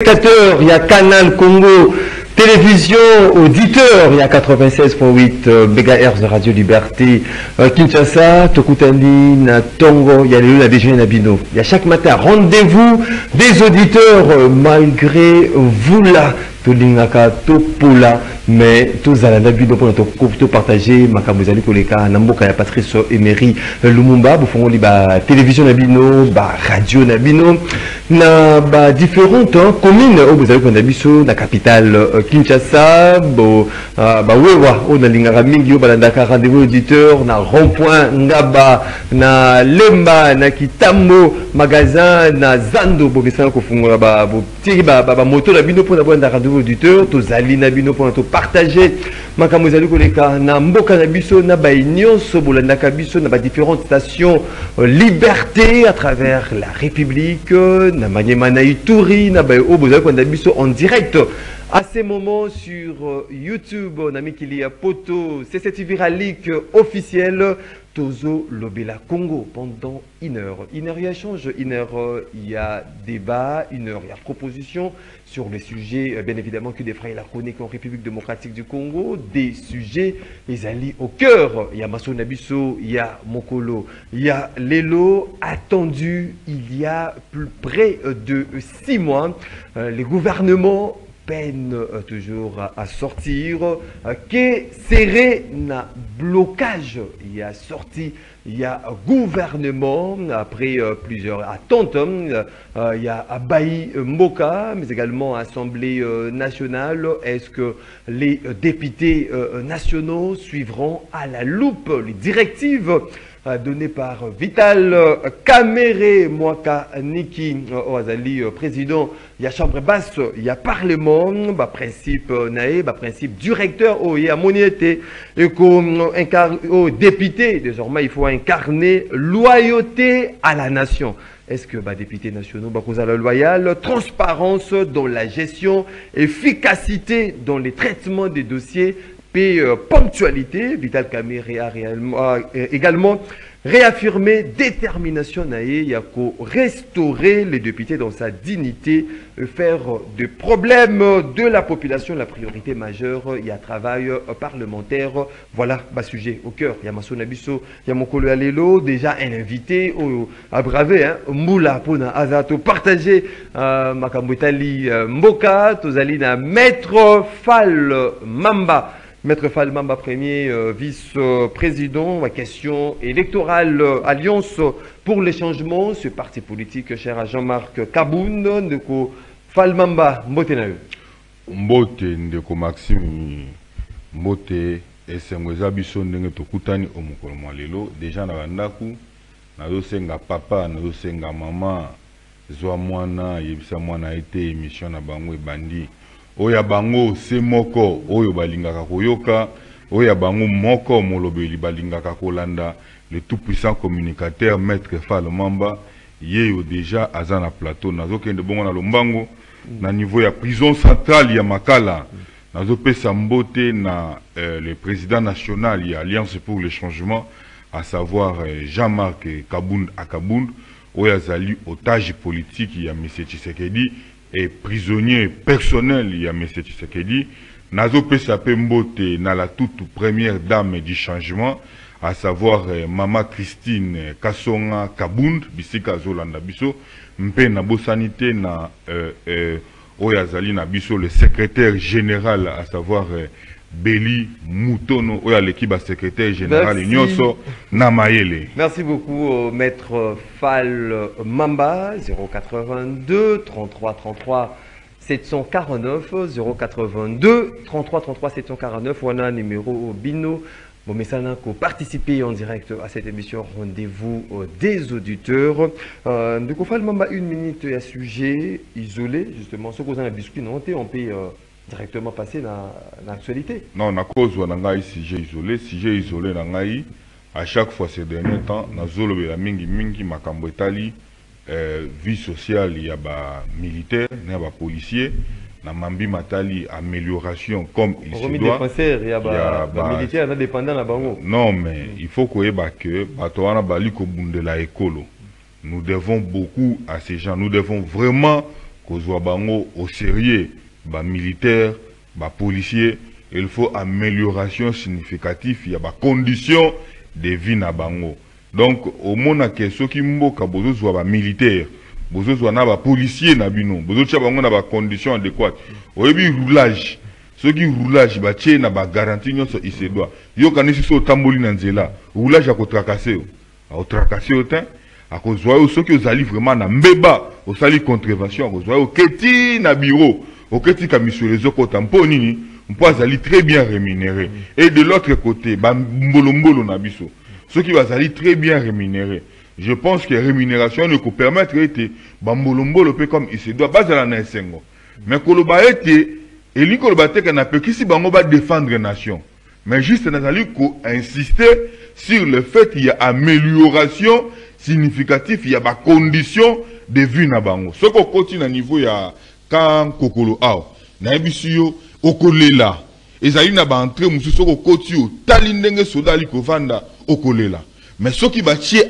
spectateurs, il y a Canal Congo, télévision, auditeur, il y a 96.8 MHz de Radio Liberté, euh, Kinshasa, Tokutani, na Tongo, il y a les la DG Nabino. Il y a chaque matin rendez-vous des auditeurs, euh, malgré vous là, tolingaka topola mais tozala na bino mpona topartage makambo ezali koleka na mboka ya patrice emery. Lumumba bofongoli batelevizio na bino baradio na bino na badifférente commune oyo bozali kolanda biso na capitale kinshasa bawewa oyo nalingaka mingi oyo balandaka rendez-vous auditeur na rond point ngaba na lemba na kitambo magasin na zando bokesana kofungola botiri bamoto na bino mpona bolanda rendez-vous auditeur tozali na bino mpona topartage makambo ezali koleka na mboka na biso na bai nyonso bolandaka biso na badifférentes stations liberté à travers la république na manyema na ituri na bai oyo bozali kolanda en direct à ces moments sur YouTube, on a mis qu'il y a Poto, c'est cette viralique officielle, Tozo Lobela Congo pendant une heure. Une heure, il y a échange, une heure, il y a débat, une heure, il y a proposition sur les sujets, bien évidemment, que défraye la chronique en République démocratique du Congo, des sujets, les alliés au cœur. Il y a Masso il y a Mokolo, il y a Lelo, attendu il y a plus près de six mois. les gouvernements peine euh, toujours à, sortir, euh, que serré na blocage? Il y a sorti, il y a gouvernement, après euh, plusieurs attentes, euh, il y a Abaï Mboka, mais également Assemblée nationale. Est-ce que les députés nationaux suivront à la loupe les directives? Donné par Vital Kamere Mwaka Niki Oazali, président, il y a chambre basse, il y a parlement, bah, principe naé, bah, principe directeur, oh, il y a moniété, et comme oh, député, désormais il faut incarner loyauté à la nation. Est-ce que bah, députés nationaux, bah, la loyal, transparence dans la gestion, efficacité dans les traitements des dossiers, puis euh, ponctualité, Vital Kamere a réellement, euh, également réaffirmé détermination qu'au restaurer les députés dans sa dignité, faire des problèmes de la population la priorité majeure, il y a travail parlementaire, voilà, bas sujet au cœur. Il y a Alelo, déjà un invité à braver, hein, Moula Pona Azato, partager euh, Makambutali Mboka, Tozalina Maître Fal Mamba. Maître Falmamba Premier, euh, vice-président, la question électorale, euh, Alliance pour les changements, ce parti politique cher à Jean-Marc Kaboun, Ndeko Falmamba, Mbote na Mbote Ndeko Maxime, Mbote esengo eza biso ndenge tokutani omokolo mwa lelo. Deja na bandako nazosenga papa nazosenga mama zwa mwana yebisa mwana ete émission na bango ebandi oyo bango se moko oyo balingaka koyoka. Oyo bango moko molobeli balingaka kolanda. Le tout puissant communicateur maître Fall Mamba ye yo déjà aza na plateau. Nazokende bongo na lombango na niveau ya prison centrale ya Makala. Mm. nazopesa mbote na euh, le président national ya Alliance pour le changement à savoir euh, Jean-Marc Kabound Akabound. Oyo otage politique ya monsieur Tshisekedi et prisonnier personnel il y a M. Tshisekedi nazo pe mbote na la toute première dame du changement à savoir eh, mama Christine Kasonga Kabund bisika zolanda biso mpe na bosanité na euh, euh, oyazali le secrétaire général à savoir euh, Beli Moutono, oya l'équipe secrétaire général Nyonso Namayele. Merci beaucoup au maître Fall Mamba 082 33 33 749 082 33 33 749 wana numéro Bino Bon, mais ça n'a qu'au participer en direct à cette émission Rendez-vous des auditeurs. Euh, donc, on fait une minute à sujet isolé, justement. Ce qu'on a discuté, on peut euh, directement passer dans l'actualité. Non, na cause on a sujet isolé, sujet isolé na ngai à chaque fois ces derniers temps na zolo la mingi mingi makambo etali euh, vie sociale il y a ba militaire, il y a ba policier na mambi matali amélioration comme il se doit. Il y a ba, ba militaire na dépendant na bango. Non mais il faut koyeba que bato wana bali ko bundela ekolo. Nous devons beaucoup à ces gens, nous devons vraiment kozwa bango au sérieux bamilitaire bapolicier il faut amélioration significative ya bacondition de vie na bango. Donc omonake soki mboka bozozwa bamilitaire bozozwa na bapolicier na bino bozotia bango na bacondition adéquate oyebi roulage soki roulage batie na bagarantie nyonso isedwa yokanisi so otamboli na nzela roulage akotrakase yo. Aotrakase yo te akozwa yo soki ozali vraiment na mbeba osali contravention akozwa yo oketi na bureau oketika misolo ezokota mpo nini? Mpo azali très bien rémunéré. Et de l'autre côté bambolombolo na biso soki bazali très bien rémunéré. Je pense que rémunération ne kopermettre ete bambolombolo mpe comme il se doit. Bazala na esengo. Mais koloba ete elingi koloba teke napekisi bango badéfendre nation. Mais juste nazali koinsister sur le fait il y a amélioration significative ya bacondition de vie na bango. Soki okoti na niveau ya kan kokolo awa nayebisi yo okolela. Ezali na baentré mosusu soki okoti otali ndenge soda ali okolela. Mais soki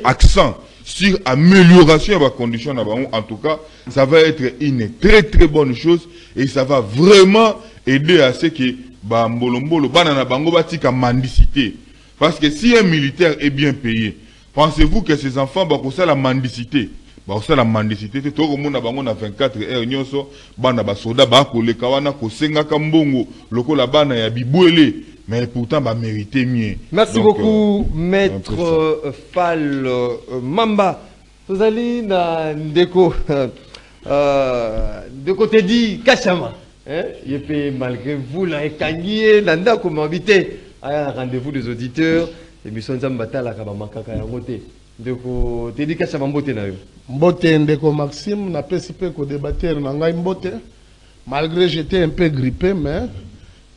accent sur amélioration ya bacondition na bango en tout cas ça va être une très très bonne chose et ça va vraiment aider à ce que bambolombolo bana na bango batika mendicité. Parce que si un militaire est bien payé pensez-vous que ces enfants bakosala mendicité? Bakosala mendicité te tokomona bango na 24 heures nyonso bana basoda bakoleka wana kosengaka mbongo lokola bana ya bibwele. Mais pourtant bamérite mieux. Merci Donc, beaucoup euh, maître euh, fal euh, mamba. Tozali na ndeko euh, ndeko tedi kachama ye mpe malgré vous ekangi ye na ndako mabi te aya na rendez-vous des auditeurs. Émission nzambe batalaka bamakaka yango te ndeko tedi kachama mbote na yo. Mbote ndeko maxime napesi mpe kodebatere na ngai mbote. Malgré j'étais un peu grippé mais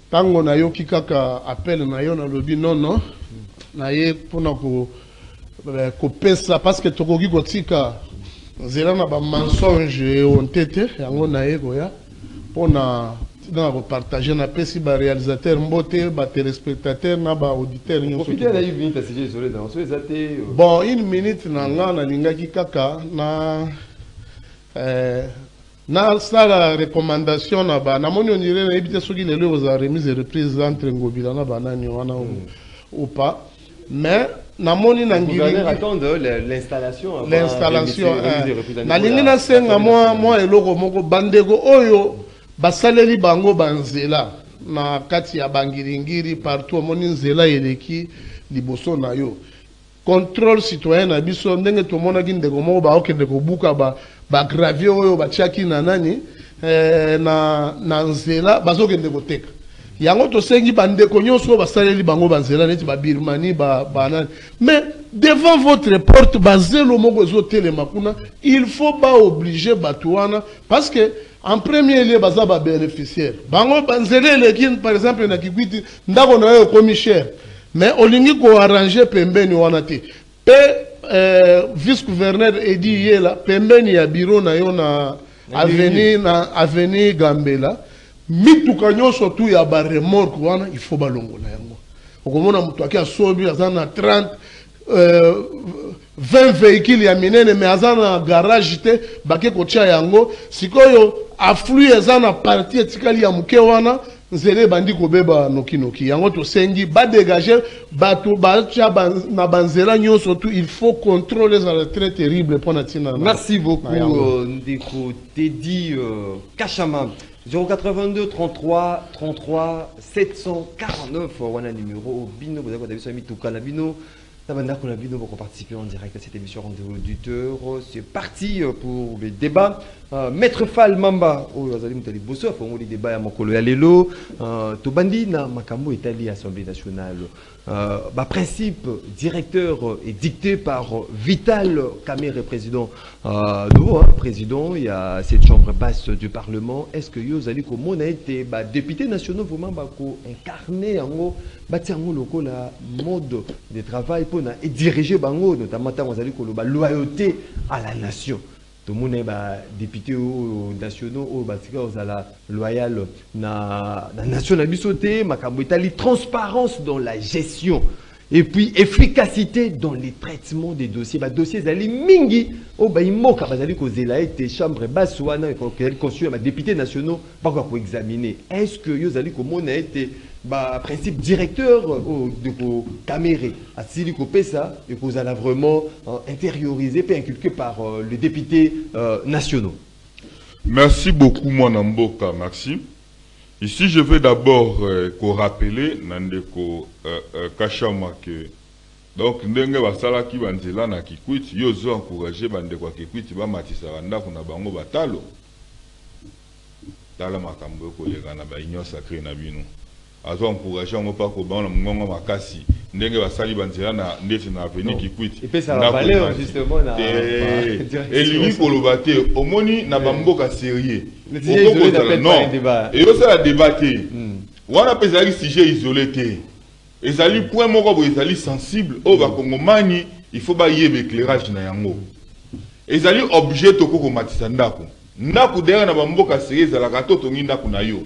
ntango nayoki kaka appel na yo nalobi nono naye mpona ko, eh, kopesa parce que tokoki kotika nzela na bamensonge honte te yango naye koya. Mpona tina na kopartage napesi baréalisateur mbote batelespectateur na baauditeur nyonso profite na une minute na na nga nalingaki kaka na eh, nasala recommandation na ba. Namoni ondire nayebi te soki lelo kozala remise et reprise entre ngobila na banani wana ou- ou pas. Mais namoni na le gouverneur ngilingi attendre le- l'installation avant l'installation remise- remise et reprise à niveau nalingi nasenga mwa mwa eloko moko bandeko oyo basaleli bango banzela na kati ya bangiringiri partout omoni nzela eleki liboso na yo. Contrôle citoyen na biso ndenge tomonaki ndeko moko baokende kobuka ba- bagravier oyo batiaki na nani eh, na, na nzela bazokende koteka. Yango tosengi bandeko nyonso oyo basaleli bango banzela neti babirmanie ba, banani mais devant votre porte bazelo moko ezotelema kuna il faut baoblige bato wana parce que en premier lieu baza babénéficiaire bango banzela eleki par exemple na kikwiti ndako na yo ekomi cher. Mais olingi koarrange pembeni wana te. Mpe eh, vice gouverneur edi yela pembeni ya biro na yo na avenue na avenue gambela mituka nyonso tu ya baremorke wana il faut balongola yango. Okomona moto aki asobi aza na 30 euh, 20 véhicule ya minene me aza na garage te bake kotia yango. Sikoyo aflux eza na parti etikali ya moke wana nzela ebandi kobeba nokinoki. Yango tosengi badégage bato batia ban- na banzela nyonso tu il faut contrôle ezala très terrible mpo na ntina Merci beaucoup, euh, Ndeko Teddy euh, Kachama. 082 33 33 749 wana numéro. Bino vous avez besoin mituka na bino Tabanda pour participer en direct à cette émission rendez-vous c'est parti euh, pour le débat. Euh, maître Fall Mamba mutali boso afongoli débat mokolo euh, tobandi na makambo etali assemblée nationale euh, bah, principe directeur est dicté par Vital Kamere, président euh, nouveau hein, président. Il y a cette chambre basse du Parlement. Est-ce que Yozali Komo a été bah, député national vraiment bah, incarné en gros loco la mode de travail pour et diriger bango notamment bah, loyauté à la nation. Tout le monde est député ou nationaux ou bah, la loyal na, na nation na bisoté, makambo transparence dans la gestion. Et puis efficacité dans les traitements des dossiers. Badossier ezali mingi. Oyo bayimoka bazali kozela ete chambre basse wana ezali constitue badéputé nationaux bakoka koexamine est ce que yo ozali komona ete baprincipe directeur oyo ndeko camere asili kopesa ekozala vraiment euh, intériorisé mpe inculqué par euh, les députés euh, nationaux merci beaucoup mwana mboka maxime. Ici, je vais d'abord euh, rappeler Nandeko euh, euh, Kachama que donc ndenge basalaki banzela na kikwiti yo zo encourager bandeko ya kikwiti bamatisaka ndako na bango batalo. Tala makambo ekoleka na baunion sacré na bino azo encourage yango mpa kobanga na mongongo makasi. Ndenge basali banzela na ndeti na avenir kikwiti elingi koloba te. Omoni na bamboka sérieux. Okokozala non. eyosala débat te. Hmm. wana mpe ezalaki sujet isolé te. Ezali point moko boye ezali sensible. Oyo bakongomani il faut bayeba éclairage na yango. Ezali objet tokoki komatisa ndako. Ndako derrière na bamboka sérieux ezalaka to tongi ndako na yo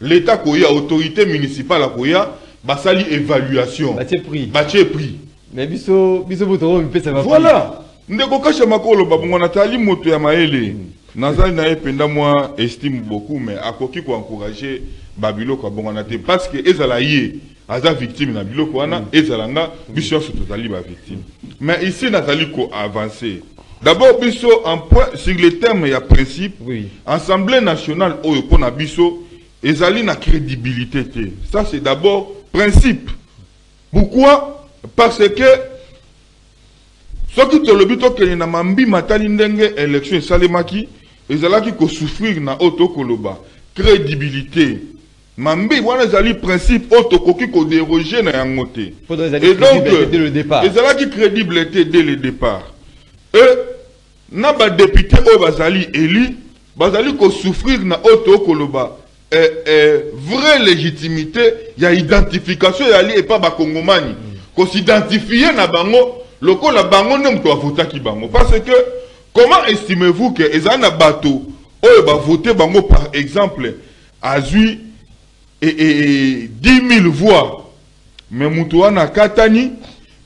l'état koya autorité municipale akoya basali évaluation. Batie prix. Batie prix. Mais biso biso boto mipesa ba voilà. Ndeko kasha makolo babongo natali moto ya mayele mm. nazali na ye mpenza mwa estime beaucoup mais akoki koencourage babiloko abongwana te. Parce que ezala ye aza victime na biloko wana mm. ezala nga biso nyonso tozali bavictime mais ici nazali koavance d'abord biso en point sur le terme ya principe oui. assemblée nationale oyo mpo na biso ezali na crédibilité te. Ça c'est d'abord principe. Pourquoi? Parce que soki tolobi tokende na mambima tali ndenge élection esalemaki ezalaki kosouffrir na oyo tokoloba. Crédibilité. Mambi wana ezali principe oyo tokoki kodéroge na yango te. Et donc ezalaki crédible te dès le départ. E na badepute oyo bazali eli bazali kosouffrir na oyo tokoloba eh, eh, vraie légitimité ya identification eyali epa bakongomani kosidentifie na bango lokola bango nde moto avotaki bango. Parce que comment estimez-vous ke ezali na bato oyo bavote bango par exemple azwi e, e, 10 000 voix. Me moto wana akatani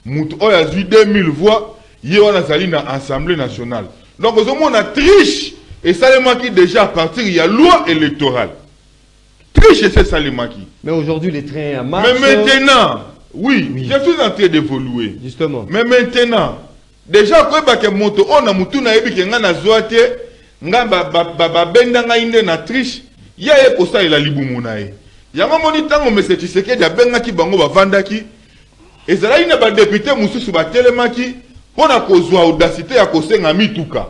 moto oyo azwi 2 000 voix ye wana azali na assemblée nationale. Donc ozomona triche esalemaki déjà à partir ya loi électorale triche esalemaki mais aujourd'hui les trains à marche. Mais maintenant oui, oui. je suis en train d'évoluer. Justement. Mais maintenant déjà koyebake moto oyo na mutu nayebi ke ngai nazwa te ngai babenda ngai nde na triche ye ye kosalela libumu na ye yango moni ntango mese tshisekedi abengaki bango bavandaki ezalaki na badepute mosusu batelemaki mpo na kozwa audacité ya kosenga mituka.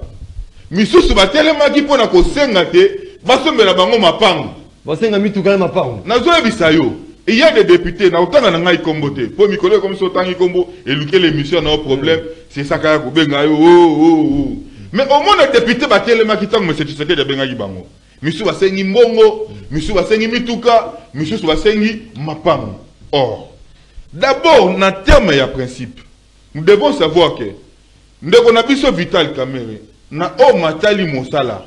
Misusu batelemaki mpo na kosenga te basombela bango mapango basenga mituka na mapango nazoyebisa yo il y a des députés na otanga na ngai kombo te. Mpo mikolo ekomi so otangi kombo eluki l'émission na o problème. C'est ça kaka kobenga yo oh, oh, oh. mais omona député batelemaki ntango mese tshisekedi abengaki bango. Misusu basengi mbongo misusu basengi mituka misusu basengi mapango or d'abord na terme ya principe nous devons savoir que ndeko na biso vital camere na oyo matali mosala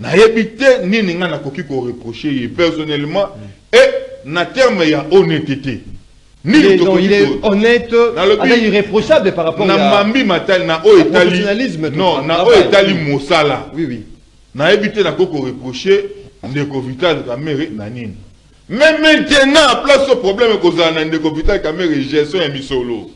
nayebi te nini ngai nakoki koreproche ye personnellement et na terme ya honnêteté. Il est, non, il est honnête ana irréprochable par rapport na mambi matali na oyo etali non na oyo etali mosala. Nayebi te nakoki koreproche ndeko vital camere na nini. Mais maintenant place o problème ekozala na ndeko vital camere gestion ya misolo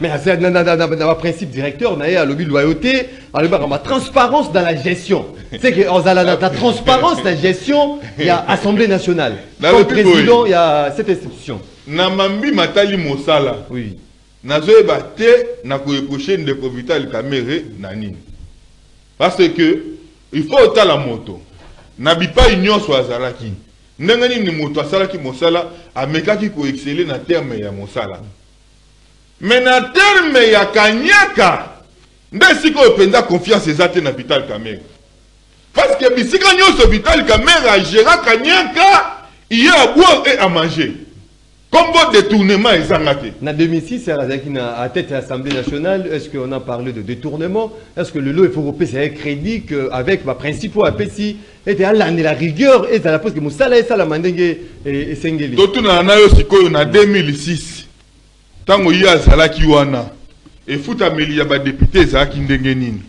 mais dans le principe directeur na ye alobi loyauté alobi ma transparence dans la gestion. C'est que na transparence na gestion ya assemblée nationale. Comme président ya cette institution. Na mambi matali mosala. Oui. Nazoyeba te na koreproche ndeko vital camere na nini parce que il faut otala moto. Na bipai nyonso azalaki. Ndenge nini moto asalaki mosala amekaki koexcele na terme ya mosala me na terme ya kanyaka nde esika oyo mpenza confiance eza te na vital camere parce que bisika nyonso vital camere agéra kanyaka ye aboire et à manger kombo détournement ezanga te. Na 2006 azalaki na à tête ya assemblée nationale est ce qu'on a parlé de détournement? Est ce que lelo efo kopesa ye crédit que avec baprincipe oyo apesi ete alandela rigueur ezala parce que mosala esalama ndenge esengeli totunana na yo sikoyo na 2006 ntango ye azalaki wana efutameli ya badepute ezalaki ndenge nini?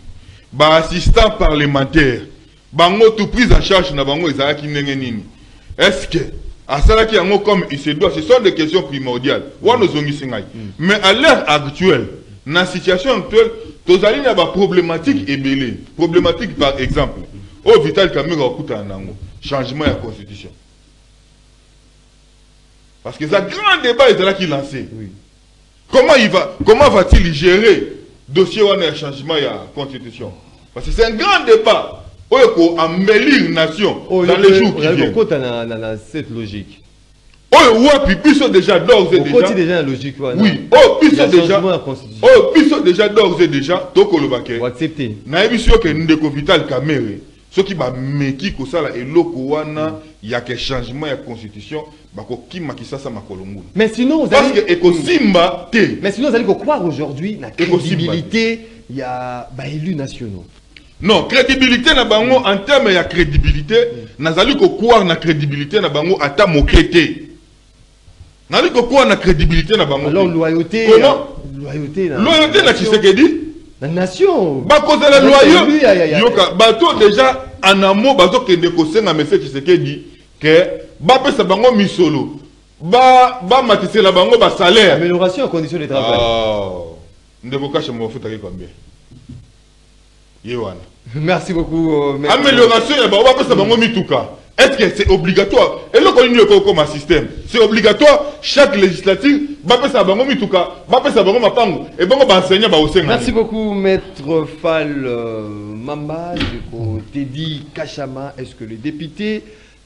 Baassistant parlementaire bango tout prise en charge na bango ezalaki ndenge nini? Est ce que asalaki yango comme il se doit? Ce sont des questions primordiales. Wana ozongisi ngai. Mais à l'heure actuelle na situation actuelle tozali na baproblématique ebele. Problématique par exemple. Oyo vital camera akutana nango changement ya constitution. Parce que ça grand débat ezalaki lancé. Oui. Comment il va comment va-t-il gérer dossier wana ya changement ya constitution? Parce que c'est un grand débat. Oyo koembellir nation Oh, dans les jours qui viennent? na, na, na cette logique. Oyo wapi biso déjà d'ores et déjà déjà na logique wana oui. oyo biso déjà oyo biso déjà d'ores et déjà tokoloba ke oaccepte nayebi so ke ndeko vital camere soki bameki kosala eloko wana ya ke changement ya constitution bakokima kisasa makolo mais sinon parce ozali que ekosimba te. Mais sinon ozali kokroire aujourd'hui na Ekosimba. crédibilité ya baélus nationaux? Non crédibilité na bango en terme ya crédibilité nazali kokroire na crédibilité na bango ata moke te. Nazali kokroire na crédibilité na bango alors loyauté Comment? ya- loyauté na loyauté na tshisekedi? Na nation. Bakozala ya- yoka bato déjà en amo bazokende kosenga mese tshisekedi ke bapesa bango misolo ba- bamatisela bango basalaire amélioration ya condition de travail. Ndeko kashe mofutaki combien ye wana. Merci beaucoup euh, amélioration ya bango bapesa bango mituka est-ce que c'est obligatoire? Eloko nini ekokoma système. C'est obligatoire chaque baenseignant baosenga Merci beaucoup, maître Fall euh, Mamba, Teddy Kachama. Est-ce que les députés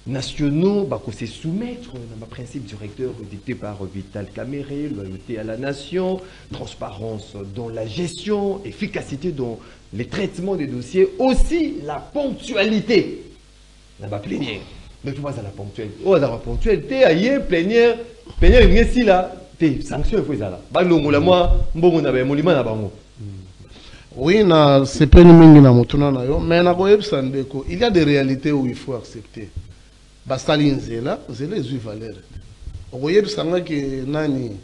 nationaux bah, qu'on se soumettre dans le principe directeur dicté par Vital Caméré, loyauté à la nation, transparence dans la gestion, efficacité dans les traitements des dossiers, aussi la ponctualité la plénière. Mais tu vois, ça la ponctualité. Oh, dans la ponctualité, aïe, plénière, plénière, il y a ici là. T'es sanction, il faut ça là. Bah, non, moi, moi, bon, on a un monument là-bas. oui na sepeli mingi na motuna na yo mais ndeko il y a des réalités où il faut accepter basali nzela nzela ezwi valeur okoyebisa ngaki nani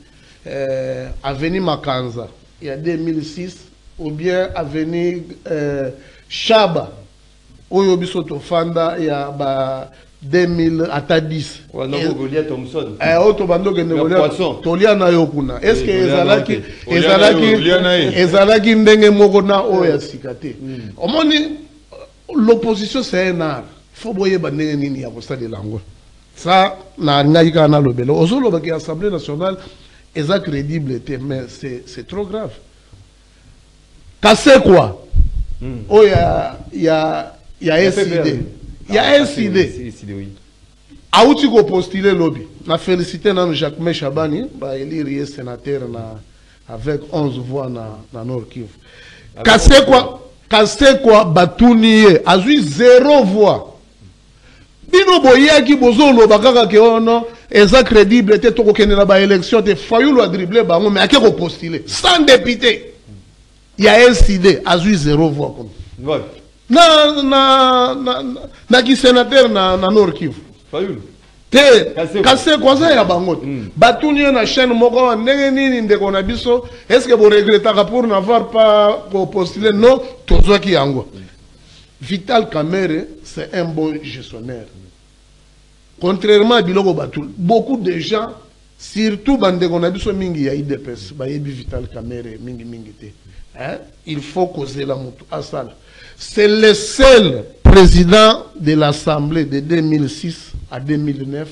euh, aveni makanza ya 2006 ou bien aveni euh, shaba oyo biso tofanda ya ba 2000 ata 10 wana Et- kokolia thomson Eh, oyo tobandi okende kolia tolia na yo kuna. Na ezalaki na ezalaki na ezalaki ndenge moko na oyo ya sika te? Omoni l'opposition c'est un art. Fo boyeba ndenge nini ya kosalela yango ça nalingaki kaka nalobela ozolobaki assemblée nationale eza crédible te mais c'est c'est trop grave. Kasekwa oyo ya ya ya sid ya sid awuti kopostule lobi. Na félicité nanu jacquemain chabani baélire ye sénateur na avec 11 voix na, na nord kivu. Kasekwa kasekwa batuni ye azwi zéro voix. Bino boyaki bozoloba kaka ke ono eza crédible te tokokende na baélection te fayulu adrible bango mais ake kopostule sans député. Ya ncd azwi zéro voix kuna na, na, na, na, na kisénateur na, na nord kivu. Te kasekwa aza ya bango te batuni ye na chaîne moko ndenge nini ndeko na biso? Est ce que boregretaka pour n'avoir pas kopostule non tozwaki yango. Vital camere c'est un bon gestionnaire. Contrairement à biloko batul beaucoup de gens surtout bandeko na biso mingi ya idps bayebi vital camere mingi mingi te. Hein? il faut kozela motu asala c'est le seul président de l'assemblée de 2006 à 2009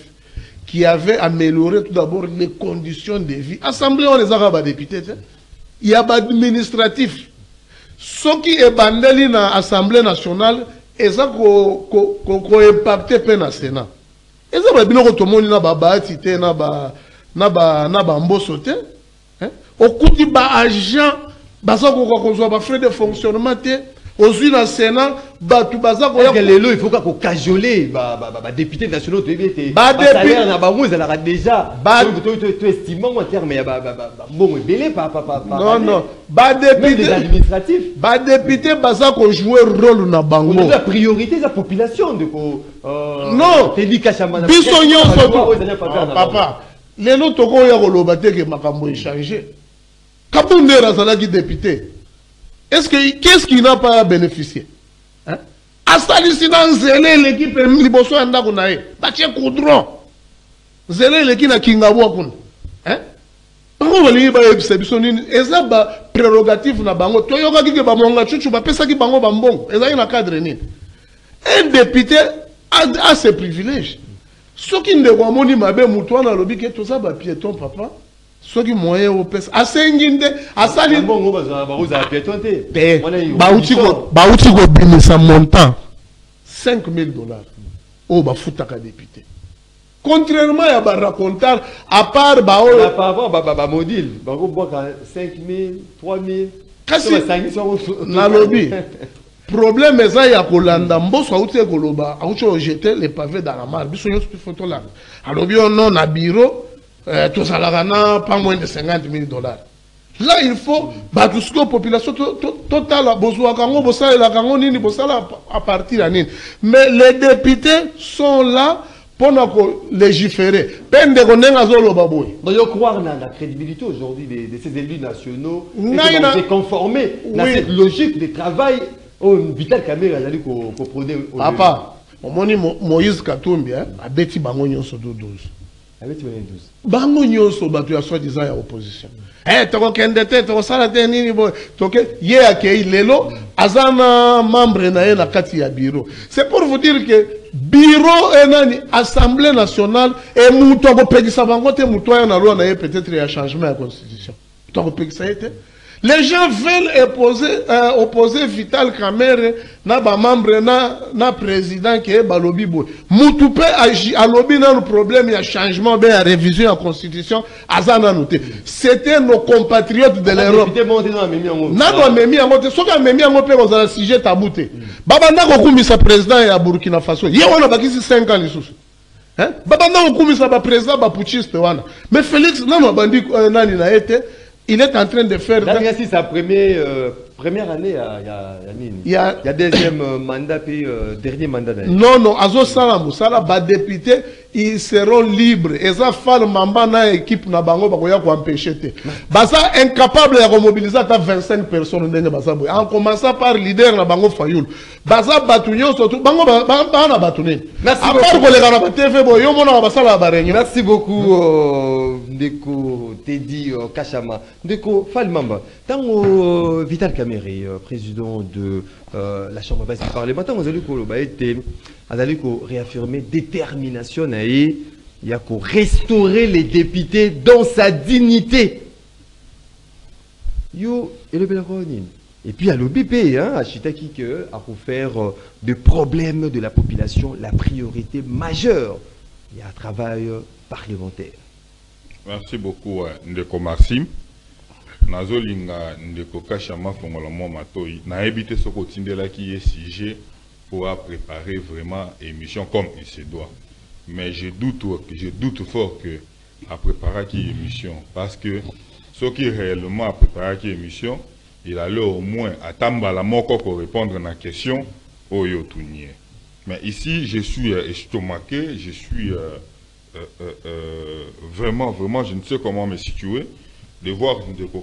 qui avait amélioré tout d'abord les conditions de vie. Assemblée on ezaka badéputé te ya baadministratif soki ebandeli na assemblée nationale eza koimpacte ko, ko, ko impacte mpe na sénat. Eza babiloko tomoni na babati te na ba na ba na bamboso te hein? okuti baagent baza koka kozwa bafrais de fonctionnement te ozwi na sénat bato baza koya Parce que lelo il faut ka kokajole badéputé nationaux toyebi ete Ba basalaire na bango ezalaka déjà. Toestimango en terme ya bambongo ebele pa- pa- pa- par non année. non. même des badéputé administratifs. badéputé baza kojouer rôle na bango. Priorité eza population ndeko euh, Non. biso nyonso Ah, papa. lelo tokoya koloba te ke makambo échange kabundera azalaki député est ce que qu'est ce qui n'a pas bénéficié? Hein? asalisi na nzela eleki pembe liboso ya ndako na ye. Batie coudron. Nzela eleki na kingabwa kuna hein? bango balingi bayebisa biso nini? Eza baprerogative na bango. Toyokaki ke bamonga cucu bapesaki bango bambongo. Ezalaki na cadre nini? Un député a, a ses privilèges. Soki ndeko amoni mabe motu wana alobi ke toza bapiéton papa soki moyen opesa asengi nde asali bongo bazala bakozala piéton te. Te Wana yo- bauti ko- bauti kobimisa montant. 5000 dollars. Oyo bafutaka député. Contrairement ya baracontar à part Na baoyo par rapport ba- ba- bamodile bakobwaka 5000 3000 Kasi- nalobi problème eza ya kolanda. Mboso auti ekoloba auti ojete le pavé dans la mare. Biso nyonso fo tolanda alobi o non na bureau euh, tozalaka na pas moins de 50 000 dollars. Là il faut bato sikoyo population to- to- totala bozwaka yango bosalelaka yango nini bosala à partir nini. Mais les députés sont là boye Donc, yo croire dans la crédibilité aujourd'hui de, de ces élus nationaux que conformé dans Oui. cette logique de travail. Oyo vital camera azali koprône papa moïse katumbi abeti bango nyonso do 12 abeti bana 12 bango nyonso bato ya soi-disant ya opposition. Eh, tokokende te tokosala te nini boye toke ye akei lelo aza na membre na ye na kati ya bureau. C'est pour vous dire que bureau enani assemblée nationale e mutu akopekisa bango te mutu aya na loi na ye peut-être ya changement ya constitution. Mutu akopekisa ye te les gens veulent opposer, euh, opposer vital kamere na bamembre na, na président ke balobi boye mutu mpe agi- alobi nanu problème ya changement be ya révision ya constitution c'était nos compatriotes de l'europe. na nano amemi yango. Te yango mpe kozala sujet tabu te. Babanda kokumisa président ya burkina faso. Ye wana bakisi 5 ans lisusu. Hein? babanda kokumisa baprésident baputchiste wana. Mais félix nano abandi euh, nani na ye te il est en train de faire c'est sa première, euh, première année, il y a, deuxième mandat, puis euh, dernier mandat. non non azosala mosala badepute ils seront libres. Eza fale mamba na équipe na bango bakoya koempêche te. Baza incapable komobilize ata 25 personnes en commençant par leader na bango fayulu baza bato nyonso tu bango ba- ba- baa na bato nini? Merci beaucoup. koleka na batv boye yo monaka basalaka bareunion Merci beaucoup, Ndeko Teddy euh, Kachama. Ndeko Falmamba, tango euh, Vital euh, président de euh, la Chambre basse du Parlement, azali koloba ete azali réaffirmer détermination na ye ya restaurer les députés dans sa dignité. Yo et puis alobi mpe hein, achitaki que faire euh, de problèmes de la population la priorité majeure il y a un travail parlementaire. Merci beaucoup ndeko maxime nazolinga ndeko kashama fongola mwa matoi. Nayebi te soki otindelaki ye sujet pour préparer vraiment émission comme il se doit. Mais je doute je doute fort que apréparaki émission. Parce que soki réellement apréparaki émission il allait au moins ata mbala moko korépondre na question oyo otuni ye mais ici je suis euh, estomaqué je suis euh, euh, euh, euh, vraiment, vraiment, je ne sais comment me situer, de voir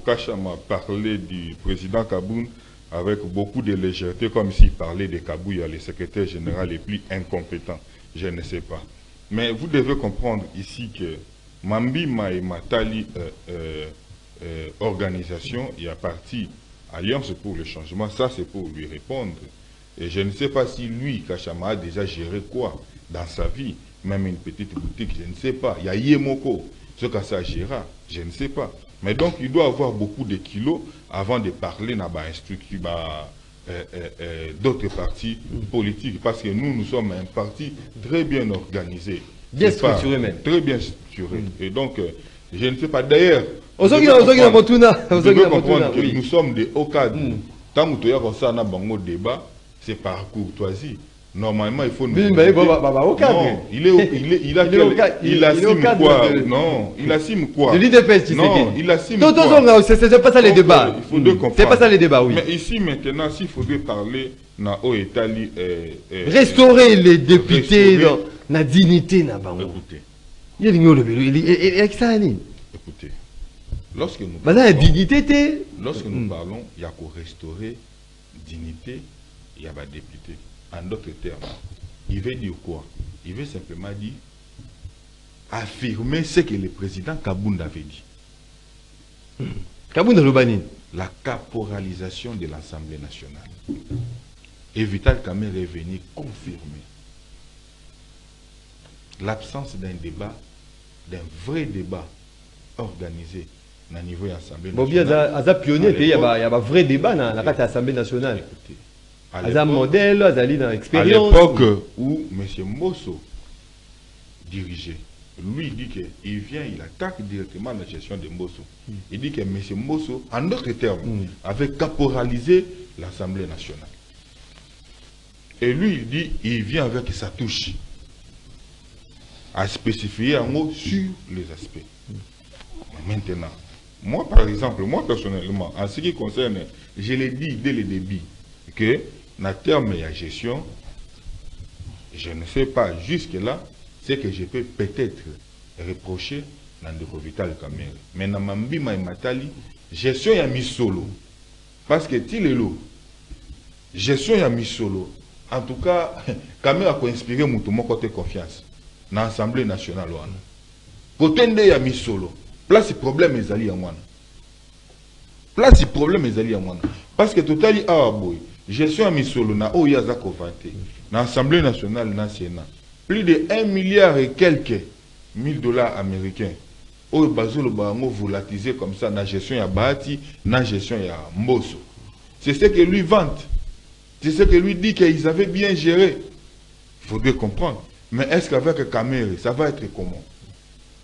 Kachama parler du président Kaboun avec beaucoup de légèreté, comme s'il parlait de Kabouya, le secrétaire général le plus incompétent. Je ne sais pas. Mais vous devez comprendre ici que Mambima et Matali euh, euh, euh, organisation, il y a parti Alliance pour le changement, ça c'est pour lui répondre. Et je ne sais pas si lui, Kachama, a déjà géré quoi dans sa vie, même une petite boutique, je ne sais pas. Il y a Yemoko, ce que ça gérera, je ne sais pas. Mais donc, il doit avoir beaucoup de kilos avant de parler dans euh, euh, euh, d'autres partis politiques. Parce que nous, nous sommes un parti très bien organisé. Bien structuré même. Très bien structuré. Et donc, euh, je ne sais pas. D'ailleurs, nous sommes des hauts cadres. Mm. Tant que tu as ça dans bango débat, c'est par courtoisie. Normalement, il faut nous. Mais- mais bon, bah, bah, bah, au cadre. Non, il est, au- il est, il a Il est au il- il il au assume quoi? de- Non, il assume quoi? De Non, il assume Non, quoi? Non, non, c'est c'est pas ça les débats. euh, Il Mm. comprendre. C'est pas ça les débats, oui. Mais ici, maintenant, s'il faudrait parler dans Oetali. Euh, euh, Restaurer les députés Restaurer. dans la dignité na bango. Écoutez, elaki ça nini Écoutez, lorsque nous na parlons- dignité Lorsque nous parlons, il y a qu'au restaurer? Dignité, il y a député. En d'autres termes, il veut dire quoi? Il veut simplement dire affirmer ce que le président Kabound avait dit. kabunda aloba nini La caporalisation de l'Assemblée nationale. Et Vital Kamer est venu confirmer l'absence d'un débat, d'un vrai débat organisé au niveau de l'Assemblée nationale. pionnier te À ya l'époque- ba- ya bavrai débat na na kati ya assemblée nationale Écoutez, à aza l'époque- modèle azali na À l'époque où M. Mosso dirigeait, lui dit qu'il vient, il attaque directement la gestion de Mosso. Il dit que M. Mosso, en d'autres termes, Mm. avait caporalisé l'Assemblée nationale. Et lui, il dit, il vient avec sa touche à spécifier en mot sur les aspects. Mais Maintenant, moi par exemple, moi personnellement, en ce qui concerne, je l'ai dit dès le début, que na terme à gestion, je ne sais pas jusque-là ce que je peux peut-être reprocher dans le Vital Kamere. Mais dans Mambima et Matali, gestion ya misolo. Parce que Tilelo, gestion ya misolo, en tout cas, Kamere a inspiré mon côté confiance dans l'Assemblée nationale. wana. Côté nde ya misolo, place problème ezali ya mwana. place problème ezali ya mwana parce que totali awa boye gestion ya misolo na oyo aza kovante na assemblée nationale na sénat. Plus de 1 milliard et quelques 1000 dollars américains. Oyo bazoloba yango volatiser comme ça na gestion ya bahati na gestion ya mboso c'est ce que lui vante. C'est ce que lui dit qu'ils avaient bien géré. Il faudrait comprendre. Mais est-ce qu'avec Kamere ça va être comment?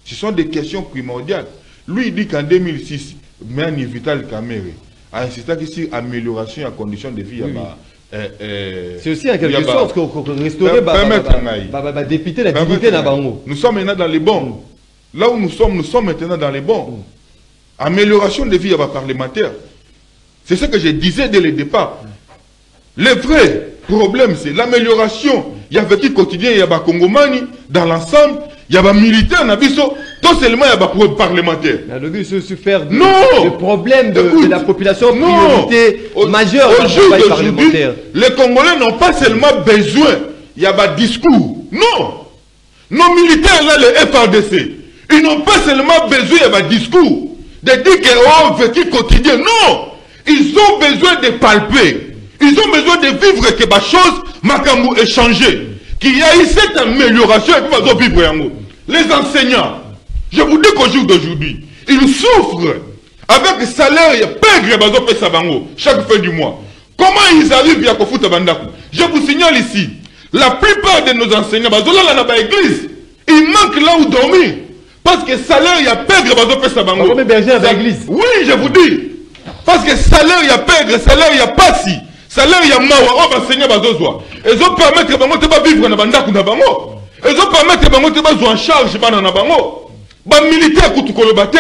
Ce sont des questions primordiales. Lui, il dit qu'en 2006, Mani Vital Kamere a insisté sur l'amélioration des conditions de vie. Oui, euh, euh, c'est aussi en quelque sorte ko- ko- ko- restaurer ba- ba- Permettre ba- ngai. ba- ba- ba- député la Permettez dignité na moi. bango Nous sommes maintenant dans les bons. Là où nous sommes, nous sommes maintenant dans les bons. Amélioration de vie à parlementaire. C'est ce que je disais dès le départ. Le vrai problème, c'est l'amélioration. Il y a vécu quotidien, il y a des Congomani dans l'ensemble, il y a des militaires, il y a des tout seulement il y a des parlementaires. nalobi se faire de- Non le problème de, la population priorité Au- majeure au jour d'aujourd'hui, les Congolais n'ont pas seulement besoin, il y a discours. Non. Nos militaires, là, les FRDC, ils n'ont pas seulement besoin, il y a discours, de dire qu'ils ont vécu quotidien. Non. Ils ont besoin de palper. Ils ont besoin de vivre que ma chose, makamou échanger. Qu'il y a eu cette amélioration et vivre. Les enseignants, je vous dis qu'au jour d'aujourd'hui, ils souffrent avec salaire pègre bazopesa bango chaque fin du mois. Comment ils arrivent à kofuta bandako Je vous signale ici, la plupart de nos enseignants bazolala na ba église, ils manquent là où dormir. Parce que salaire ya pègre bazopesa bango. Bango héberger na ba Ça- église. Oui, je vous dis. Parce que salaire ya pègre, salaire ya pasi, salaire ya mawa oyo baseignant bazozwa. ezopermettre bango te bavivre na bandako na bango ezopermettre bango te bazwa en charge bana na bango bamilitaire kutu koloba te.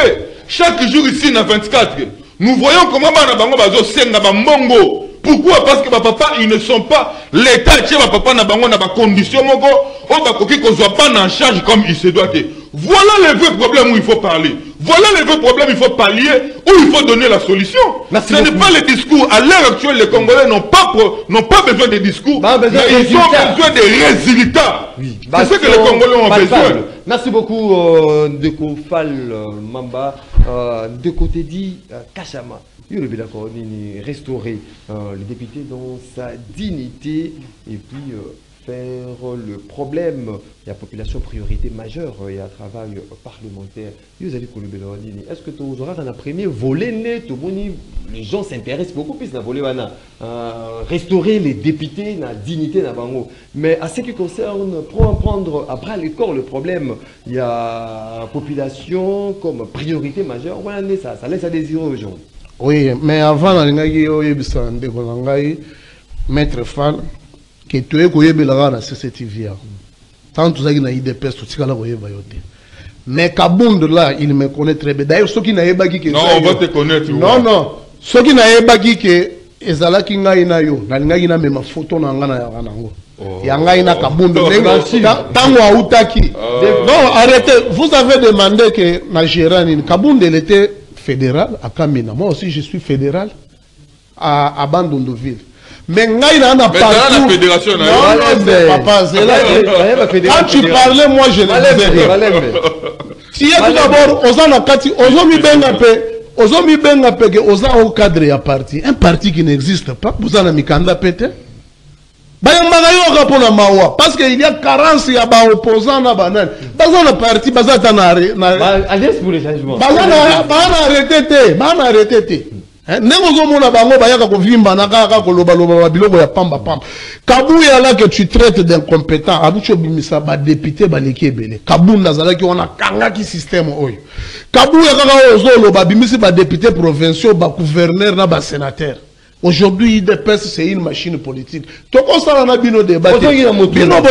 Chaque jour ici na 24 nous voyons comment bana bango bazosenga bambongo pourquoi? Parce que bapapa ils ne sont pas l'état atie bapapa na bango na bacondition moko. Oyo bakoki kozwa bana en charge comme il se doit voilà le vrai problème où il faut parler voilà le vrai problème il faut pallier où il faut donner la solution. Merci ce n'est pas le discours. À l'heure actuelle les congolais n'ont pas, n'ont pas besoin de discours. Bah, besoin mais de ils ont besoin de résultats. C'est ce que les congolais ont besoin. Merci beaucoup, euh, Ndeko Fall euh, Mamba. Euh, de côté dit euh, Kachama. Bien d'accord, restaurer euh, le député dans sa dignité. Et puis euh, le problème. Il y a population priorité majeure et un travail parlementaire. Est-ce que tu auras un premier volet Les gens s'intéressent beaucoup plus à volet wana. Euh, restaurer les députés, la dignité. Mais à ce qui concerne prendre, à bras le corps le problème, il y a population comme priorité majeure. Ça, ça laisse à désirer aux gens. oui mais avant nalingaki oyebisa ndeko na ngai maître fall ke toye koyebela kaka na cctv ya. Ntango tozalaki na idps totikala koyeba yo te. Mais kabund là il me connaît très bien. D'ailleurs soki nayebaki ke non eza on va yo- te connaître non ouais. non. Soki nayebaki ke ezalaki ngai na yo nalingaki namema foto na ngai na yaka nango ya ngai na kabundu ndenge ta- ntango autaki non arrêtez. Vous avez demandé que na gérant nini. Elle était fédéral à kamina. Moi aussi je suis fédéral à, à bandunduville mais ngai na na yo. quand tu parlais moi je tu es tout. D'abord oza na kati ozomibenga mpe ozomibenga mpe ke oza au cadre ya parti. Un parti qui n'existe pas. Boza na mikanda mpe te bayambaka yoka mpo na mawa. Parce que il y a carence ya baopposant na banani baza na parti baza na Bah, Alliance pour le changement. baza na arrete te. Baa na arrete te ndenge ozomona bango bayaka kovimbana kaka kolobaloba babiloko ya pambapamba kabuya ala que tu traites d'incompétent abuti obimisa badepute baleki ebele kabunda azalaki wana akangaki systeme oyo. Kabuya kaka oyo ozoloba abimisi badepute provinciaux bagouverneur na basénateur aujourd'hui idps c'est une machine politique tokosala na bino débat te. Ozongi na motuna. bino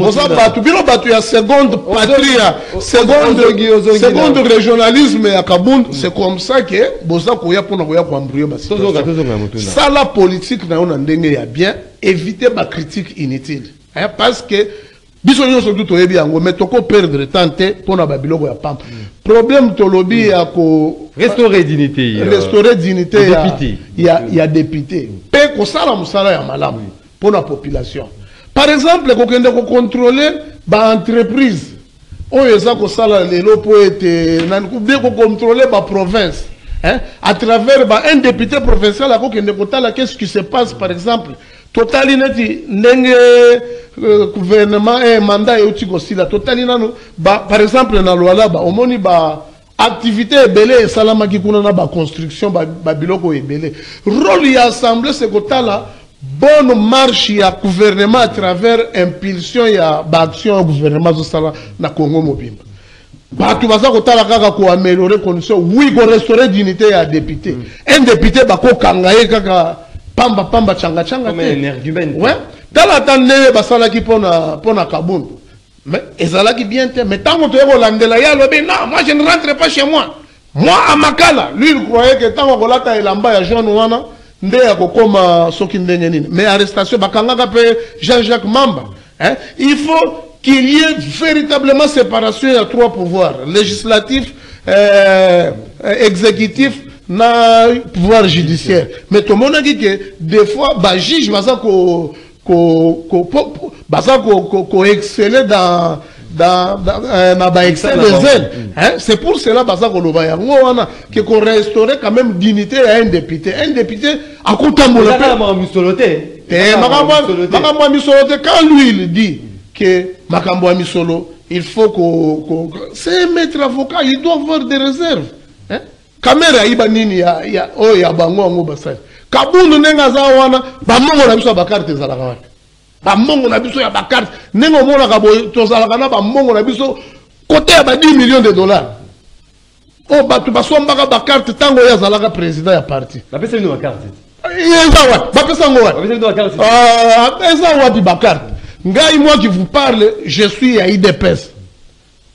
boza bato bino bato ya seconde o- seconde régionalisme ya kabundu c'est comme ça que boza koya mpona koya koembrouye Tozonga, tozonga na motuna. sala politique na yo na ndenge ya bien éviter bacritique inutile Hein, parce que biso nyonso tu toyebi yango mais toko perdre temps te mpona babiloko ya pamba problème tolobi ya ko Restaurer dignité. restaurer dignité ya ya, député. mpe kosala mosala ya malamu mpona population par exemple kokende kocontrôle baentreprise oyo eza kosala lelo mpo ete kocontrôle baprovince hein? à travers ba un député provincial akokende kotala qu'est-ce qui se passe par exemple totali neti ndenge euh, gouvernement eh, mandat euti kosila totali nanu ba, par exemple na lualaba omoni ba activité ebele esalamaki kuna na baconstruction ba- babiloko ebele. Rôle ya assemblée c'est kotala bonne marche ya gouvernement à travers impulsion ya baaction ya gouvernement azosala na congo mobimba. Bato baza kotala kaka koameliore condition wi korestaure dignité ya député. Un député bakokanga ye kaka pamba pamba un argument. ouais. Tala ata ndenge basalaki mpona mpona kabundu. Mais ezalaki bien te. Mais ntango toye kolandela ye alobi non moi je ne rentre pas chez moi. Moi amakala lui il croyait que ntango akolata elamba ya jaune wana nde ya kokóma soki ndenge nini. Mais arrestation bakangaka mpe jean-jacques mamba hein? il faut qu'il y ait véritablement séparation ya trois pouvoirs. Législatif euh, euh, exécutif na pouvoir judiciaire. Mais tomonaki ke des fois bajuge baza ko ko ko po- baza ko ko ko exceller dans dans na ba excès de zèle hein? C'est pour cela baza koloba yango wana ke ko restaurer quand même dignité ya un député. Un député akotambola misolo te. makambo makambo ya misolo te quand lui il dit que makambo ya misolo il faut ko ko c'est un maître avocat il doit avoir des réserves kamera ayiba nini ya ya oyo ya bango yango basali kabundu ndenge aza wana bamongo na biso ya bakarte ezalaka wapi? Bamongo na biso ya bakarte ndenge omonaka boye tozalaka na bamongo na biso kote ya ba 10 millions de dollars. Oyo bato basombaka bakarte ntango oyo azalaka président ya parti. Bakarte. eza wapi? Bapesa yango wapi? Bapesa bino bakarte. Eza wapi bakarte ngai moi qui vous parle je suis à idps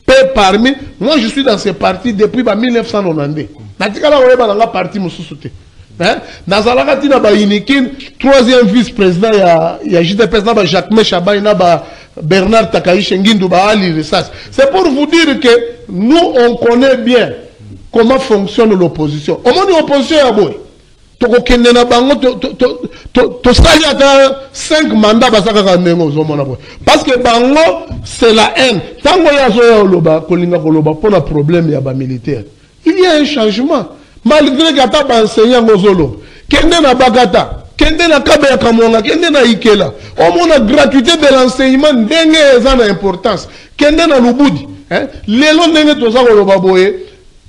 pe parmi moi je suis dans ce parti depuis ba 1992 natikala koyeba nanga parti mosusu te. Hein? nazalaka ntina baunikin troisième vice président ya, ya jdps na bajacquemain chabai na ba bernard takaishe ngindu baali risasi c'est pour vous dire que nous on connaît bien comment fonctionne l'opposition. Omoni opposition ya boye tokokende na bango to- to- to- to- tosali ata 5 mandat baza kaka ndenge ozomona boye. Parce que bango c'est la haine. Ntango oyo azoya oloba kolinga koloba mpona problème ya bamilitaire il y a un changement malgré ke ata baenseigne yango ozoloba kende na bakata kende na kabe ya kamwanga kende na ikela omona gratuité de l'enseignement ndenge eza na importance kende na lubudi hein? lelo ndenge toza koloba boye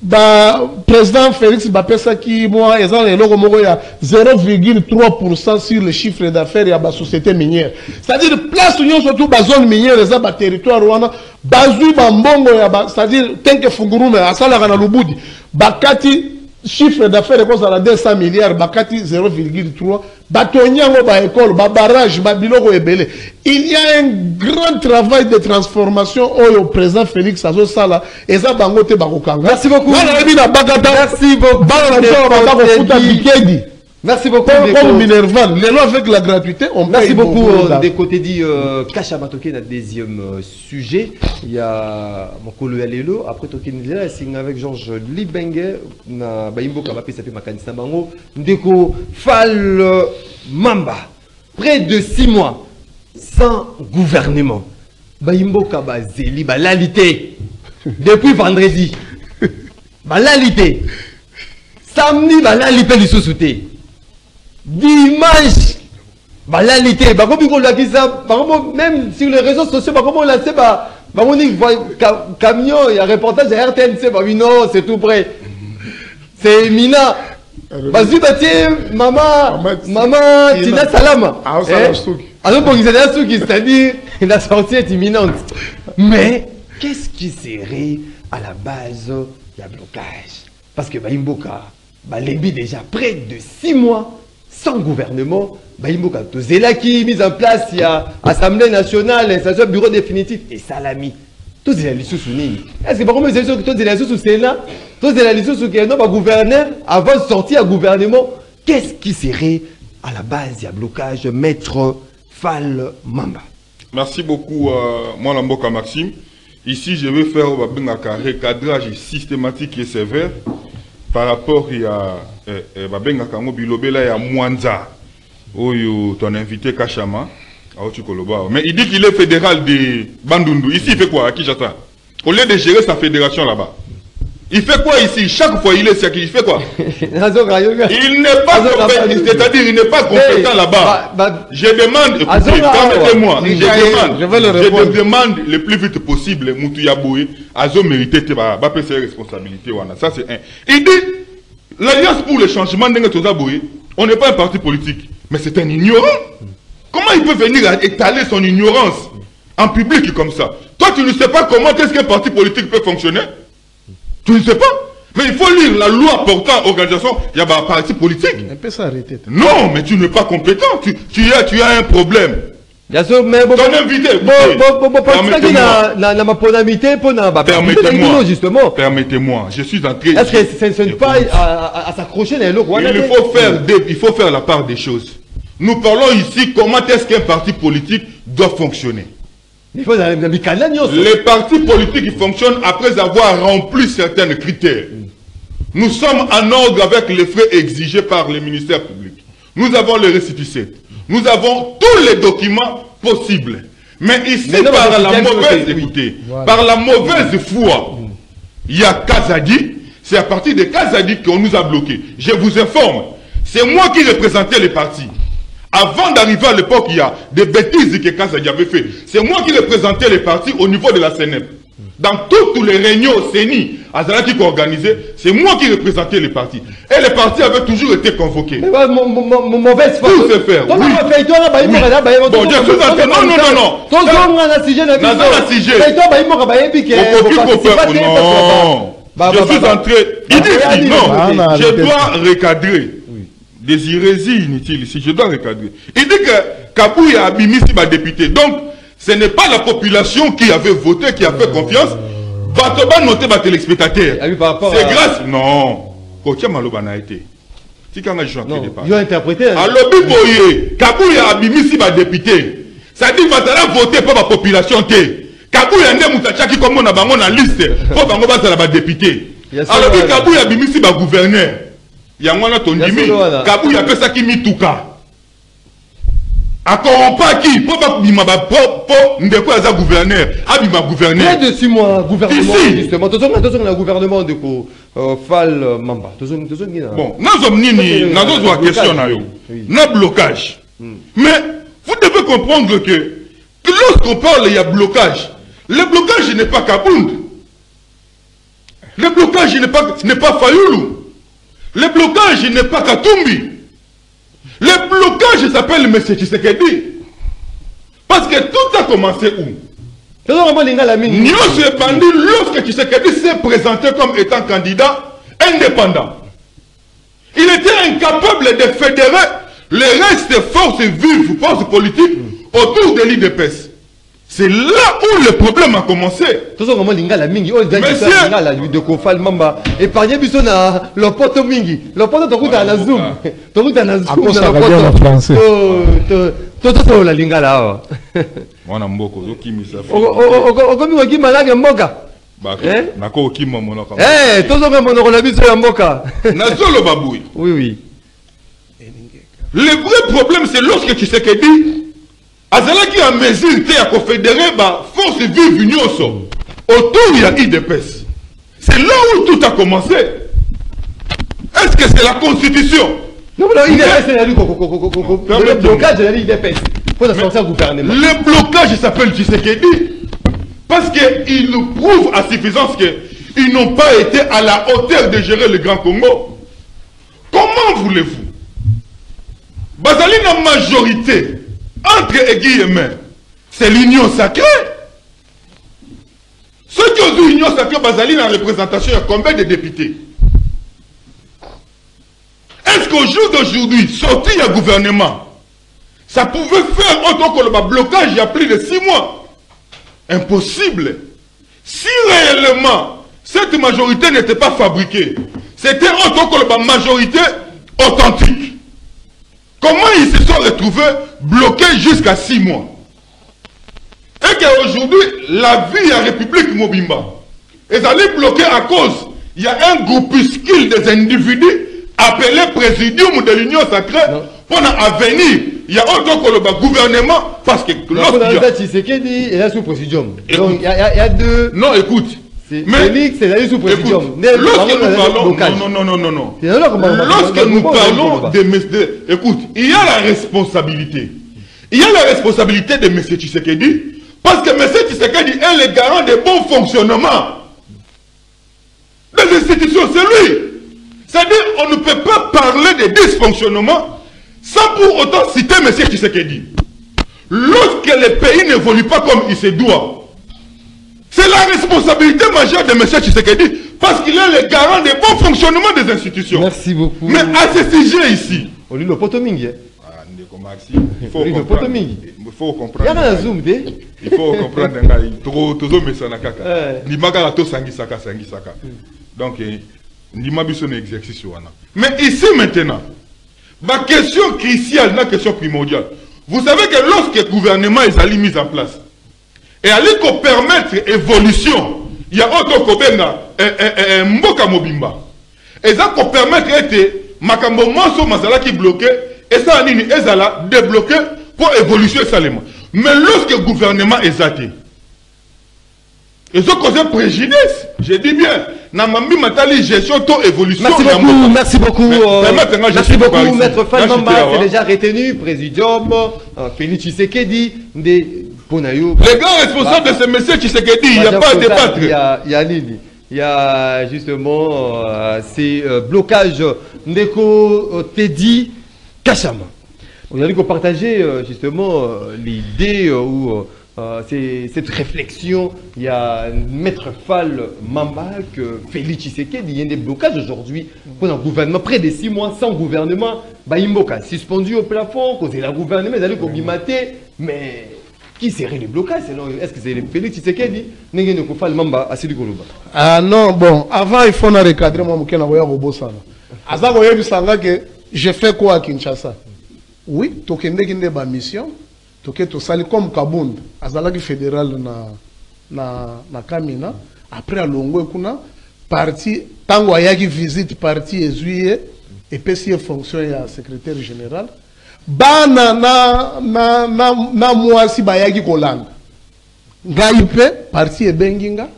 ba président félix bapesaki mwa eza na eloko moko ya 0,3% sur le chiffre d'affaires ya basociété minière. C'est-à-dire place nyonso tu bazone minière eza baterritoire wana bazwi bambongo ya c'est-à-dire tenke fungurume asalaka na lubudi bakati chiffre d'affaires ekozala 200 milliards bakati 0,3 batonyi yango baekole babarage babiloko ebele il y a un grand travail de transformation. Oyo président félix azosala eza bango te bakokanga Merci beaucoup. wana yebi na bakata Merci beaucoup. bana na biso baza kofuta Teddy. bikedi Merci beaucoup. Comme, Minerval, les lois avec la gratuité, on Merci paye beaucoup euh, des côtés dit euh, Kacha Matoke notre deuxième euh, sujet. Il y a Mokolo Yalelo, après Token Nzela, signe avec Georges Libenge, na Baimbo Kabapé, ça fait Bango, Ndeko Fal euh, Mamba. Près de six mois sans gouvernement. Baimbo Kabazeli, Balalité. Depuis vendredi. Balalité. Samedi, Balalité, lisusu te. Dimanche. Balali te bakomi kolakisa même sur les réseaux sociaux bakomi lance bamoni ca- camion ya reportage ya rtnc babi non c'est tout près c'est éminent bazwi batie mama Mama Ti- mama Tina. salama azobongisa na suki c'est-à-dire la sortie est imminente mais qu'est-ce qui serait à la base ya blocage? Parce que baimboka balembi déjà près de six mois sans gouvernement baimboka tozelaki mise en place ya assemblée nationale installation bureau définitif. Esalami tozela lisusu nini. Est ce que bakomi ezali soki tozela lisusu sénat tozela lisusu keno bagouverneur avant sortie ya gouvernement qu'est-ce qui serait à la base ya blocage maître fal mamba? Merci beaucoup, euh, moi Lamboka Maxime. Ici, je vais faire un recadrage systématique et sévère par rapport à babengaka yango bilobela ya Mwanza. Oyo ton invité Kachama. Aochi Koloba. Mais il dit qu'il est fédéral de Bandundu. Ici, il fait quoi à Kinshasa? Au lieu de gérer sa fédération là-bas. Il fait quoi ici? Chaque fois il est ici, il fait quoi? Il n'est pas compétent, c'est-à-dire il n'est pas compétent là-bas. ba- ba- Je demande, permettez-moi, je demande, je demande le plus vite possible, Moutou Yaboué, Azo mérité, ba, pe, ses responsabilités, ça c'est un. Il dit, l'Alliance pour le changement on n'est pas un parti politique, mais c'est un ignorant. Comment il peut venir étaler son ignorance en public comme ça? Toi, tu ne sais pas comment est-ce qu'un parti politique peut fonctionner Tu ne sais pas Mais il faut lire la loi portant organisation, il y a un parti politique. Un peu s'arrêter. Non, mais tu n'es pas compétent. Tu, tu, as, tu as un problème. Ton invité, bo- bo- bo- bo- participaki permettez-moi. na- na na ba- justement Permettez-moi, je suis entré. est-ce que ce n'est pas à- s'accrocher eloko wana Il faut, faire des- il faut faire la part des choses. Nous parlons ici comment est-ce qu'un parti politique doit fonctionner? Les partis politiques fonctionnent après avoir rempli certains critères. Nous sommes en ordre avec les frais exigés par le ministère public. Nous avons le récipicé. Nous avons tous les documents possibles. Mais ici, Mais non, par mais la mauvaise, par la mauvaise foi, il y a Kazadi. C'est à partir de Kazadi qu'on nous a bloqués. Je vous informe, c'est moi qui représentais les partis. Avant d'arriver à l'époque, il y a des bêtises que Kazadi avait fait. C'est moi qui représentais les partis au niveau de la CNEP. Dans toutes les réunions au CENI, Azalaki qui organisait, c'est moi qui représentais les partis. Et les partis avaient toujours été convoqués. Mais mauvaise foi Tout se faire, oui. Bon, non, non, non, non. bayebi ke Okoki boparticipa kope- te, non. Je suis entré. Il dit non. Je dois recadrer. Des hérésies inutiles ici, je dois recadrer. Il dit que Kabouya a abimisi ma député. Donc, ce n'est pas la population qui avait voté, qui a fait confiance. Batoba noté ma téléspectateur. Ah C'est grâce. Non. Kotia Maloba n'a été. Tikanga, je suis en train de Non, parler. yo interprété hein. alobi boye kabuya abimisi badepute cestadire bazala vote mpo bapopulation te kabuya nde moto atiaki kombo na bango na liste mpo bango bazala badepute alobi kabuya abimisi baguverner yango wana tondimi kabuya apesaki mituka akorompaki mpo babima ba- mpo ndeko aza guverner abima Près guverner de six mois, gouvernement, Ici. justement. Tozonga, tozonga na gouvernement de ko, euh, Fal euh, Mamba. Na. Bon, nazomi nini Ok, nazozwa question na yo. Oui. na blocage. Mais vous devez comprendre que, que lorsqu'on parle il y a blocage. Le blocage n'est pas Kabound. Le blocage n'est pas, n'est pas Fayoulou. Le blocage n'est pas Katumbi le blocage s'appelle M. Tshisekedi parce que tout a commencé où? Nyos lorsque Tshisekedi s'est présenté comme étant candidat indépendant. Il était incapable de fédérer les restes forces vives, forces politiques autour de l'IDPS. C'est là où le problème a commencé. tozongama lingala mingi lingala de mamba. Biso na lopoto mingi. Na zoom. na français. lingala Mwana mboko okomi mboka. Bako, Eh? nako okima monoko Eh, tozonga monoko na biso ya mboka. Nazoloba boye. Oui oui. Le vrai problème c'est lorsque tshisekedi azalaki en mesure te ya confédérer baforce vive nyonso. Autour ya idps c'est là où tout a commencé. Est-ce que c'est la constitution? Idps le blocage idps na sortir gouvernement. Le blocage s'appelle Tshisekedi parce qu'ils nous prouvent à suffisance qu'ils n'ont pas été à la hauteur de gérer le Grand Congo. Comment voulez-vous? Bazali la majorité entre guillemets, c'est l'union sacrée. Ceux qui ont dit union sacrée, Bazali la représentation, il y a combien de députés? Est-ce qu'au jour d'aujourd'hui, sorti un gouvernement, ça pouvait faire autant que le blocage il y a plus de six mois? Impossible. Si réellement cette majorité n'était pas fabriquée, c'était autant que la majorité authentique. Comment ils se sont retrouvés bloqués jusqu'à six mois Et qu'aujourd'hui, la vie à République Mobimba est allée bloquer à cause, il y a un groupuscule des individus appelé Présidium de l'Union Sacrée Non. pendant à venir. Il y a autant que le gouvernement, parce que y a- sous présidium donc il y a- il y a deux Non, écoute. Mais- félix ezali sous Écoute, présidium lorsque nous parlons, non, non, non, non, non. Lorsque nous parlons va- de, mes- de- écoute, il y a la responsabilité. Il y a la responsabilité de M. Tshisekedi, parce que M. Tshisekedi est le garant de bon fonctionnement des institutions, c'est lui. C'est-à-dire, on ne peut pas parler de dysfonctionnement sans pour autant citer M. Tshisekedi. Lorsque le pays n'évolue pas comme il se doit, c'est la responsabilité majeure de M. Tshisekedi parce qu'il est le garant du bon fonctionnement des institutions. merci beaucoup Mais à ce sujet ici, oli lopoto mingi eh. ah, il faut comprendre. Il faut comprendre. Il faut comprendre kaka. Sangisaka. Donc exercice wana. Mais ici maintenant, ma question cruciale, la question primordiale. Vous savez que lorsque le gouvernement est allé mis en place, et allé qu'on permettre évolution, il y a autre kobenga eh, eh, eh, mboka mobimba. Et ça qu'on permettre ete makambo monso mazala qui bloqué et ça nini ezala débloqué pour évolution salement. Mais lorsque le gouvernement est athée, ils ont causé préjudice. Je dis bien, na mambi matali gestion to évolution. Merci ya beaucoup, merci beaucoup. Mais- euh, merci beaucoup. Maître là, c'est hein. déjà retenu, Présidium, euh, Félix Tshisekedi, des Ponayo. Les grands responsables de ce monsieur Tshisekedi, il n'y a pas à débattre. Il y a, il y a Nini. Il y a justement euh, ces euh, blocages. Ndeko euh, Teddy Kachama. Vous allez partager euh, justement euh, l'idée ou cette réflexion. Il y a Maître Fall Mamba que Félix Tshisekedi, il y a des blocages aujourd'hui un gouvernement, près de six mois sans gouvernement. Baïmboka suspendu au plafond, causé la gouvernement, ils allaient combimenter, mais qui serait le blocage Est-ce que c'est le Félix Tshisekedi? N'est-ce que Fall Mamba à Sidi Koloba. Ah non, bon, avant il faut na recadrer moi mokena koya kobosana. Aza koyebisanga ke je fais quoi à Kinshasa? Oui, tokendeki nde ba mission, toke tosali comme Kabund, azalaki fédéral na na na Kamina, après alongwe kuna parti tango ayaki visite parti ezwi ye epesi ye fonction ya secrétaire général bana na, na, na, na mwasi bayaki kolanda ngai mpe parti ebengi nga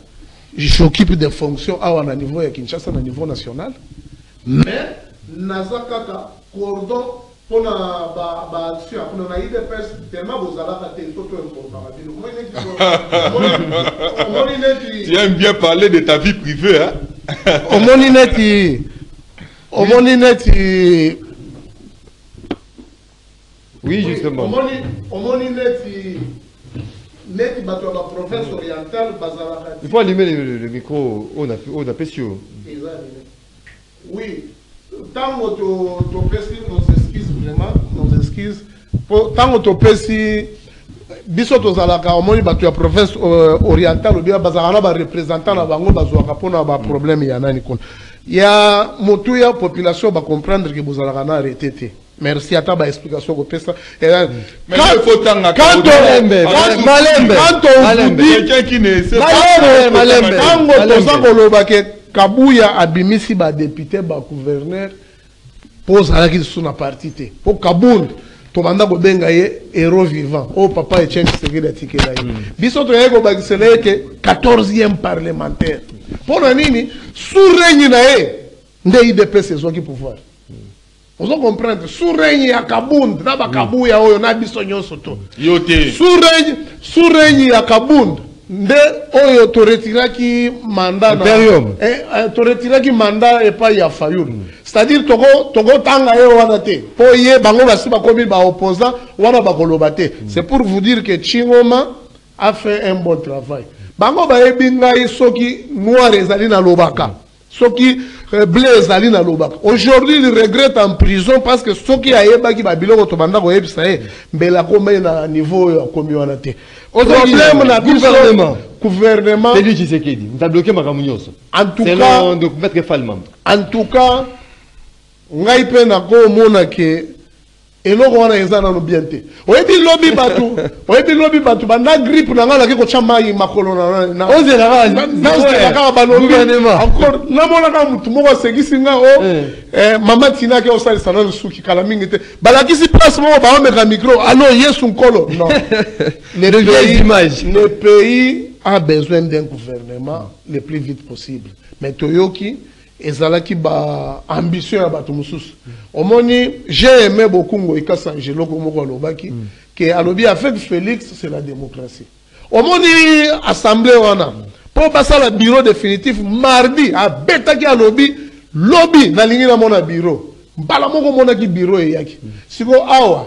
j'occupe des fonctions awa na niveau ya kinshasa na niveau national. Mais naza kaka cordon mpona baaction ya kuna na idps tellement bozalaka te to to importanka bino omoni neti omoni neti Tu aimes bien parler de ta vie privée, hein? Omoni neti omoni neti Oui, justement. omoni omoni neti neti bato ya baprovince orientale bazalaka Il faut allumer le, micro. On a, on a Pessio. eza nini oui. To- topesi nos excuses vraiment nos excuses. Po ntango topesi biso tozalaka omoni bato ya province euh, orientale obia bazalaka na barepresentant na bango bazwaka mpona baproblème ya nani kuna. Ya motu ya population bacomprendre ke bozalaka na te merci ata baexplication kopesa Eh, ntango toza koloba ke kabuya abimisi badepute bagouverneur mpo ozalaki lisusu na parti te mpo kabund tobanda kobenga ye héros vivant oyo papa etienne tshisekedi atikela ye biso toyei kobakisela ye ke 14e parlementaire mpo na nini sous règne na ye nde idps ezwaki pouvoir ozo comprendre sous règne ya kabund na bakabuya oyo na biso nyonso to. Yo te. Sous règne ya kabund nde oyo toretiraki Imperium. eh, eh, toretiraki mandat epai ya fayulu. C'est-à-dire toko- tokotanga ye wana te. Mpo ye bango basi bakomi baopposant wana bakoloba te. C'est pour vous dire que chingoma a fait un bon travail. Bango bayebi ngai soki noir ezali nalobaka. Soki euh, ezali nalobaka aujourd'hui il regrette en prison parce que ayebaki babiloko tobanda koyebisa ye mbele akomi na niveau na biso Gouvernement. gouvernement Tshisekedi mutu abloke makambo nyonso. En tout cas en tout cas ngai mpe nakomona ke eloko wana eza nano bien te. Oyebi lobi bato oyebi lobi bato banda grippe na ngai naki kotya mai makolo na- na- Ozelaka- na- nazela kaka balobi. encore namonaka motu moko asekisi nga o Eh. eh, mama tina ake osalisa nano suki kala mingi te. Balakisi place moko baomeka micro alo yesu nkolo. Non. Le pays, images. le pays a besoin d'un gouvernement le plus vite possible. Mais toyoki ezalaki ba ambition ya bato mosusu. Omoni j'ai aimé beaucoup ngoika sangeloko moko alobaki ke alobi avec félix c'est la démocratie. Omoni assemblée wana mpo basala bureau définitif mardi abetaki alobi lobi nalingi namona bureau. Mbala moko omonaki bureau eyaki. Siko awa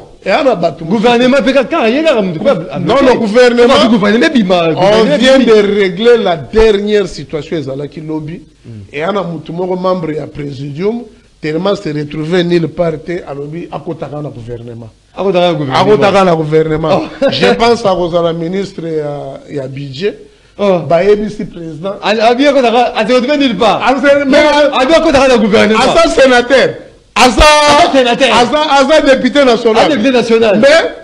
gouvernement mpe kaka Non, le gouvernement- on vient de régler la dernière situation ezalaki lobby. Eya na motu moko membre ya présidium tellement se retrouve nulle part te alobi akotaka na gouvernement. Akotaka na gouvernement. Je pense akozala ministre ya, budget Oh. bayebisi président. Part. Na gouvernement. sénateur aza Aza sénateur. aza aza député national. Ah, député national. mais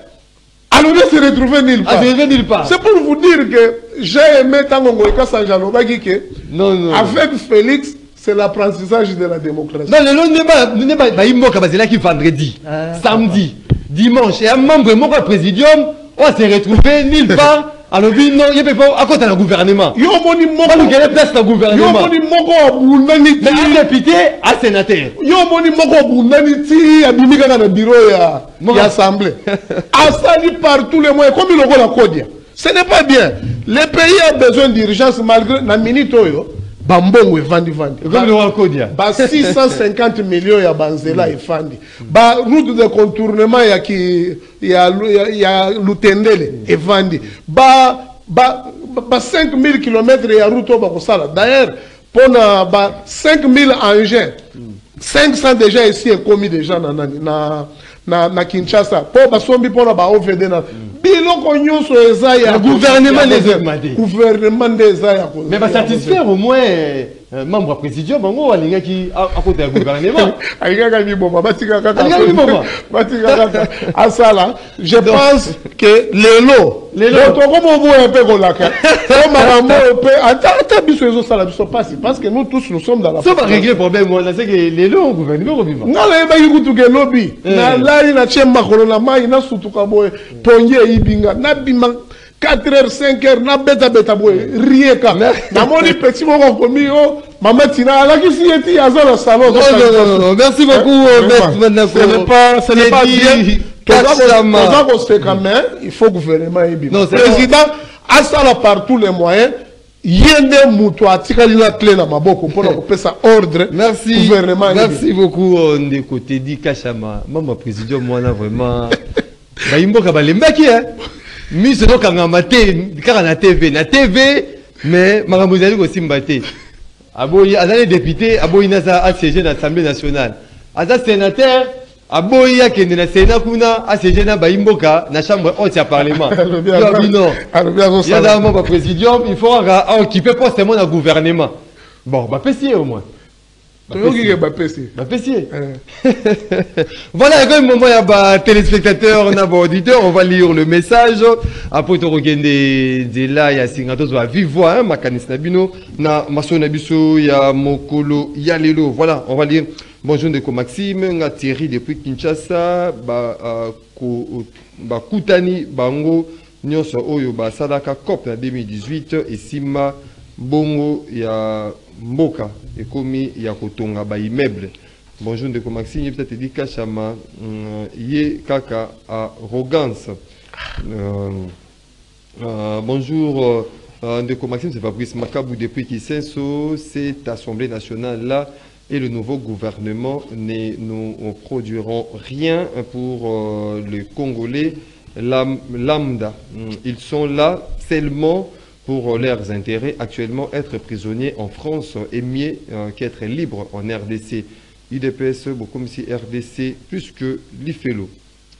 alobi se retrouve nulle part. aseretrouve nulle part. C'est pour vous dire que j'ai aimé Tango Ngoïka Sanjalobaki que non non. avec Félix, c'est l'apprentissage de la démocratie. non lelo nde bayi mboka bazelaki vendredi samedi dimanche. Ya membre moko ya présidium oyo ase retrouve nulle part alobi non ye mpe mpo akota na gouvernement? Yo moni moko. Balukele place na Yo gouvernement? Moni moko abundani mais un ti député a sénateur Yo moni moko abundani ti. Abimi kaka na bureau ya Moko- ya assemblée. Asali par tous les moyens comme il la kodia. Ce n'est pas bien. Le pays a besoin d'urgence malgré na minute oyo bambongo evandi vandi. ba 650 millions ya banzela efandi ba route de contournement ya ki ya, ya, ya lutendele efandi ba ba ba 5000 km ya route oyo bakosala d'ailleurs mpona ba 5000 engins 500 déjà ici ekomi déjà na nani na na, na, na kinshasa. Mpo basombi mpona baovd na mm. biloko nyonso eza ya gouvernement nde eza ya kosatisfaire au moins membre ya présidium bango alingaki a- akota ya gouvernement alingaka miboma batika asala je pense que lelo Lelo. tokoma oboya mpe kolaka o makambo oyo mpe ata biso ezosala biso pasi parce que nous tous nous sommes dans la so barégler problème wana que lelo gouvernement kobima nga nayebaki kutuka elobi nalali natie makolo na mai nasutuka boye pongi eyibi nga nabima 4 heures 5 heures nabetabeta boye rieka namoni peti moko akomi o mama tina alakisi ye ti aza na salon. Merci beaucoup, toza koseka mais il faut gouvernement président asala par tous les moyens ye nde moto atikali na clé na maboko mpona kopesa ordre Merci, gouvernement merci beaucoup ndeko. Mama président mwana vraiment. Bayimboka balembaki. Miso ezokangama te kaka na tv na tv mais makambo ezali kosimba te. Aboyi azali député aboyi naza asiége na assemblée nationale. Aza sénateur aboyi akende na kuna na chambre haute ya parlement. Mo baprésidium il faut aka aoccupe poste mo na gouvernement. Bon bapesi ye au moins voilà comme moment ya ba téléspectateur na ba auditeur on va lire le message. Après tokokende nzela ya singa tozwa vivois makanisi na bino na masolo na biso ya mokolo ya lelo. Voilà on va lire. Bonjour ndeko maxime nga thierry depuis kinshasa bakutani euh, bango nyonso oyo basalaka cop na 2018 esima bongo ya mboka ekomi ya kotonga bonjour ndeko maxime ye peut-être edi kachama mm, ye kaka arrogance euh, euh, bonjour euh, euh, ndeko maxime c'est fabrice makabou depuis kisenso cette assemblée nationale là et le nouveau gouvernement ne nous produiront rien pour euh, les congolais lam- lambda. Ils sont là seulement pour leurs intérêts actuellement être prisonnier en France est mieux euh, qu'être libre en RDC UDPS beaucoup comme si RDC plus que l'IFELO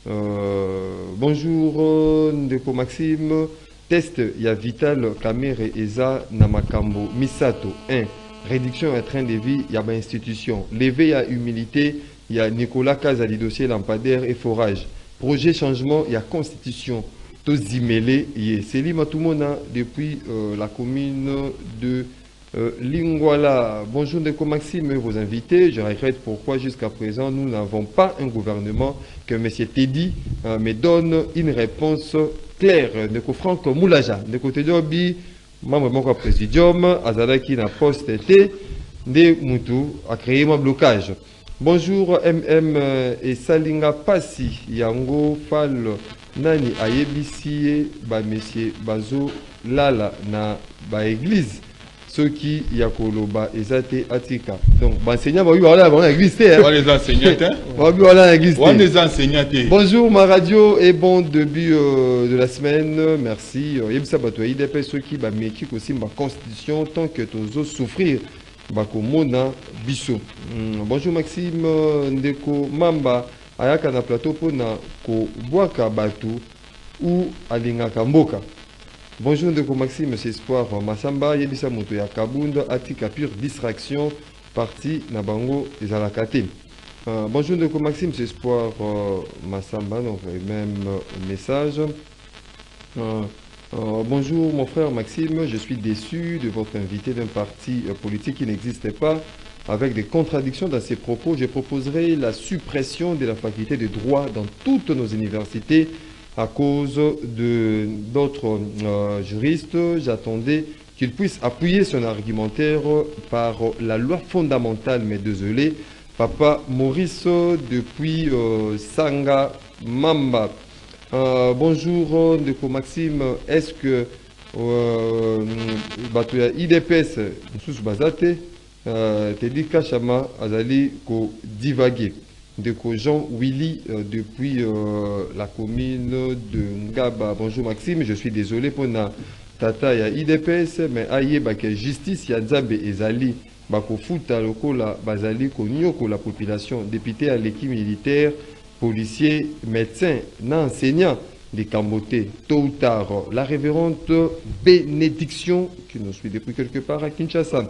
euh, bonjour euh, Ndeko Maxime. Test il y a Vital Kamere Eza Namakambo. Misato 1 réduction et train de vie il y a ma institution. Levé à humilité il y a Nicolas Kazali dossier lampadaire et forage. Projet changement il y a constitution Tozimele et Selim Tumona depuis euh, la commune de euh, Lingwala. Bonjour Ndeko Maxime vos invités. Je regrette pourquoi jusqu'à présent nous n'avons pas un gouvernement que M. Teddy euh, me donne une réponse claire. Ndeko Franck Moulaja, Ndeko Tediobi, membre moko présidium, Azalaki na poste T, de Moutou a créé un blocage. Bonjour MM et Salinga Passi, Yango Fall, Nani ayebisi ye ba monsieur bazo lala na ba église soki ya koloba eza te atika donc baenseignant baobi baola bango na église te hein. wana eza enseignant te baobi baola na église te Bonjour ma radio et bon début euh, de la semaine. Merci. Euh, Yebisa bato ya IDP soki bameki kosimba constitution tant que tozo souffrir bakomona biso. Mm, bonjour Maxime euh, Ndeko Mamba ayaka na plateau mpona kobwaka bato ou alingaka. Bonjour Ndeko Maxime, c'est Espoir Massamba yebisa moto ya Kabunda atika pure distraction parti na bango ezalaka. Euh, bonjour Maxime, c'est Espoir euh, Massamba, donc euh, même message. Bonjour mon frère Maxime, je suis déçu de votre invité d'un parti politique qui n'existait pas. Avec des contradictions dans ses propos, je proposerai la suppression de la faculté de droit dans toutes nos universités à cause d'autres euh, juristes. J'attendais qu'il puisse appuyer son argumentaire par la loi fondamentale, mais désolé, Papa Maurice depuis euh, Sanga Mamba. Euh, bonjour Ndeko Maxime, est-ce que euh, IDPS mosusu euh, Teddy Kachama azali ko divaguer Ndeko Jean Willy euh, depuis euh, la commune de Ngaba. Bonjour Maxime, je suis désolé pour na tata ya IDPS mais ayebaka justice ya Nzambe ezali. Bakofuta lokola bazali konyokola population. Député à l'équipe militaire policier médecin na enseignant likambo te tôt ou tard la révérende bénédiction qui nous suit depuis quelque part à Kinshasa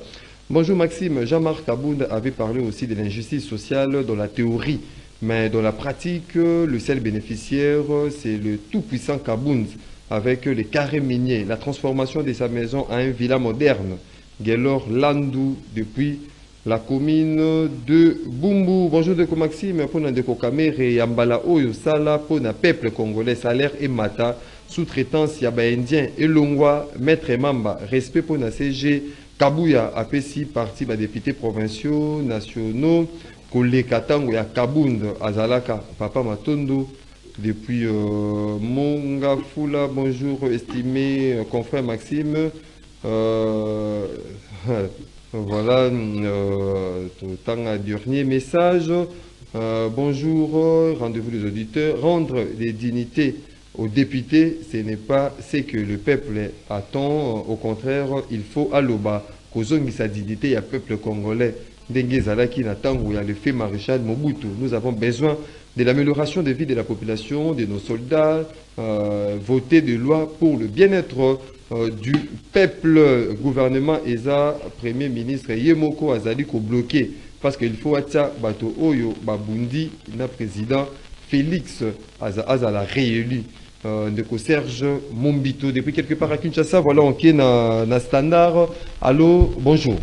bonjour Maxime Jean-Marc Aboud avait parlé aussi de l'injustice sociale dans la théorie mais dans la pratique le seul bénéficiaire c'est le tout-puissant Kabound avec les carrés miniers la transformation de sa maison en un villa moderne Gelor Landou depuis la commune de Bumbu. Bonjour de Maxime, pour Ndeko Kamere, Yambala Oyo Sala, pour le peuple congolais, salaire et mata, sous-traitance Yaba Indien et Longwa, maître Mamba, respect pour la CG, Kabuya, APC, parti députés provinciaux, nationaux, Kole Katango ya Kabund, Azalaka, Papa Matondo, depuis euh, Mongafula, bonjour estimé euh, confrère Maxime. Euh, voilà, euh, temps à dernier message. Euh, bonjour, rendez-vous des auditeurs. Rendre les dignités aux députés, ce n'est pas ce que le peuple attend. Au contraire, il faut à l'oba. Kozongi sa dignité, il y a peuple congolais. ndenge ezalaki na ntango ya le fait maréchal mobutu nous avons besoin de l'amélioration des vies de la population de nos soldats euh, voter des lois pour le bien-être euh, du peuple gouvernement eza premier ministre ye moko azali kobloke parce qu'il faut atia bato oyo babundi na président félix aza- azala réélu ndeko serge mombito. Depuis quelque part à kinshasa voilà on est na, na standard. Allô bonjour.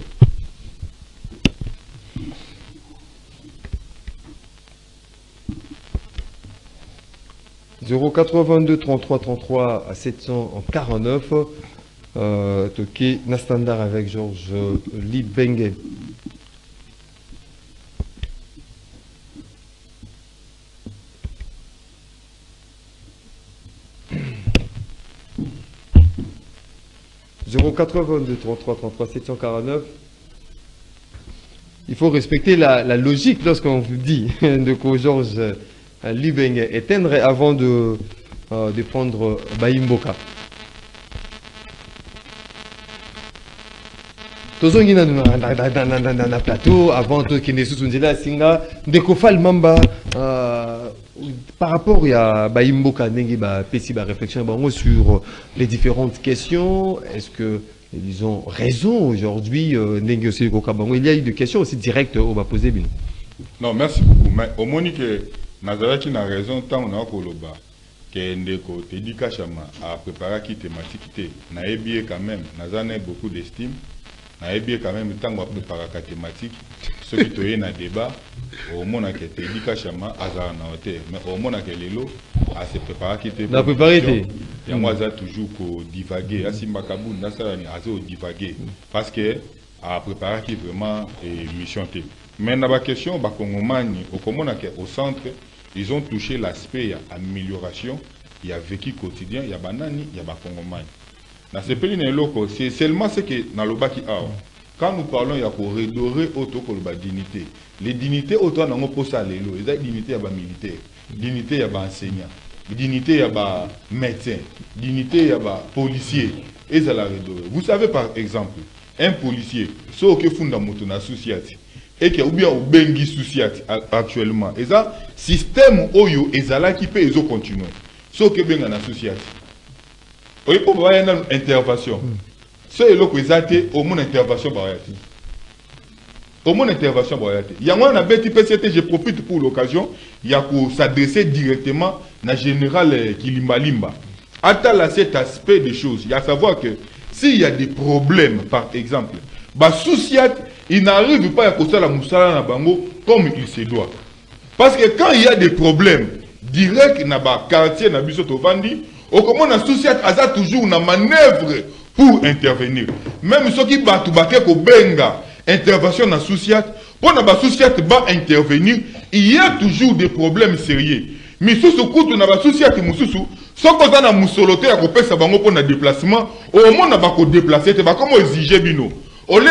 082 33 33 à 749 euh, toqué na standard avec Georges Libengue. « 082 33 33 749 il faut respecter la, la logique lorsqu'on vous dit de que Georges euh, Libengue éteindre avant de, euh, de prendre Baimboka. Tozongi nanu na, plateau avant tokende susu nzela ya singa ndeko fal mamba euh, par rapport ya baimboka ndenge bapesi baréflexion na bango sur les différentes questions. Est-ce que ils ont raison aujourd'hui euh, ndenge osi ekoka bango? Il y a eu des questions aussi directes oyo bapose bino non merci beaucoup. Mais omoni ke nazalaki na raison ntango na koloba ke ndeko tedi kachama apreparaki thématique te nayebi ye quand même. Naza beaucoup d'estime nayebi ye quand même ntango apreparaka thématique soki toye na débat omonaka tedi kachama azala na te mais omonaka lelo ase preparaki te Na prépare te? yango aza toujours kodivague asimbaka buni nasala ni aza kodivague parce que apreparaki vraiment émission te. Mais na baquestion bakongomani okomonaka au centre ils ont touché l'aspect ya amélioration ya vécu quotidien ya banani ya bakongomani nasepeli na eloko c'est seulement ce que nalobaki awa. Quand nous parlons ya koredorer oyo tokoloba dignité les dignité oyo toa nango mposa lelo eza dignité ya bamilitaire dignité ya baenseignant dignité ya bamédecin dignité ya bapolicier ezala redorer. Vous savez par exemple un policier so okefunda moto na susi ati eke ou bien obengi susi ati actuellement eza système oyo ezalaki mpe ezocontinue so okebenga na susi ati oyi mpo baya nanu intervention. So eloko eza te omona intervention baya te omona intervention baya te yango wana nabeti mpe te je profite pour l'occasion ya kosadresser directement na général eh, kilimbalimba atala cet aspect des choses ya savoir que s'il y a des problèmes par exemple basouciate il n'arrive pas ya kosala mosala na bango comme il se doit. Parce que quand il y a des problèmes direct na baquartier na biso tovandi okomona sociate aza toujours na manœuvre pour intervenir. Même soki bato bake kobenga intervention na sociate mpo na baintervenir il y a toujours des problèmes sérieux. Misusu kutu na basociate mosusu soki oza na mosolo te ya kopesa déplacement omona bakodeplace te bakoma exige bino. Au lieu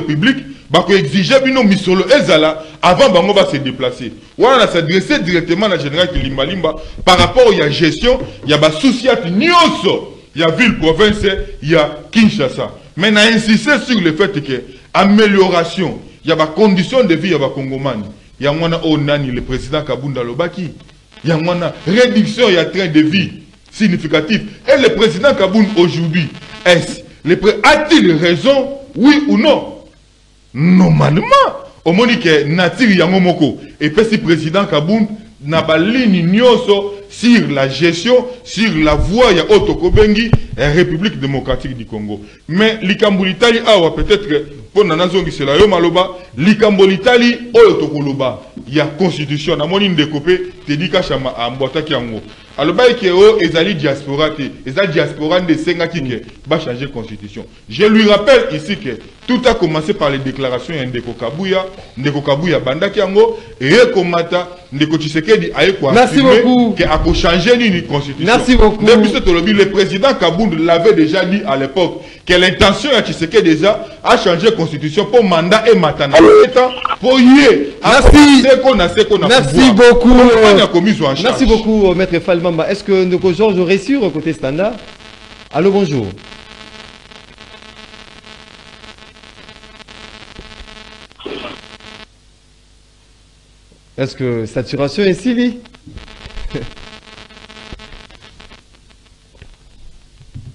public bakoexige bino misolo ezala avant bango base déplacer. Wana na s'adresse directement na général kilimbalimba par rapport ya gestion ya basouciate nyonso ya ville province ya kinshasa. Mais na insiste sur le fait que amélioration ya bacondition de vie ya bakongomani yango wana oyo nani le président kabunda alobaki. Yango wana réduction ya train de vie significatif. Et le président kaboun aujourd'hui est le pré a-t-il raison oui ou non? Normalement omoni ke natiri yango moko epesi président kaboun na baligne nyonso sur la gestion sur la voie ya oyo tokobengi eh, république démocratique du congo. Mais likambo awa peut-être mpo na nazongisela yo maloba likambo litali oyo tokoloba ya constitution. Namoni ndeko mpe tedi kashama ambwataki yango alobaki oyo ezali diaspora te. Eza diaspora nde esengaki ke bachanger constitution. Je lui rappelle ici que tout a commencé par les déclarations ya ndeko kabuya. Ndeko kabuya abandaki yango. Eyekomata ndeko tshisekedi aye Merci beaucoup. ke akochange nini constitution. Merci beaucoup. nde biso tolobi le président kabund l'avait déjà dit à l'époque que l'intention ya tshisekedi déjà a changé constitution mpo mandat emata na eta mpo ye Merci. seko na seko na Merci beaucoup, euh, Merci beaucoup, euh, Maître Falmamba. Est-ce que Ndoko Georges aurait su côté standard? Allô, bonjour. Est-ce que saturation est Sili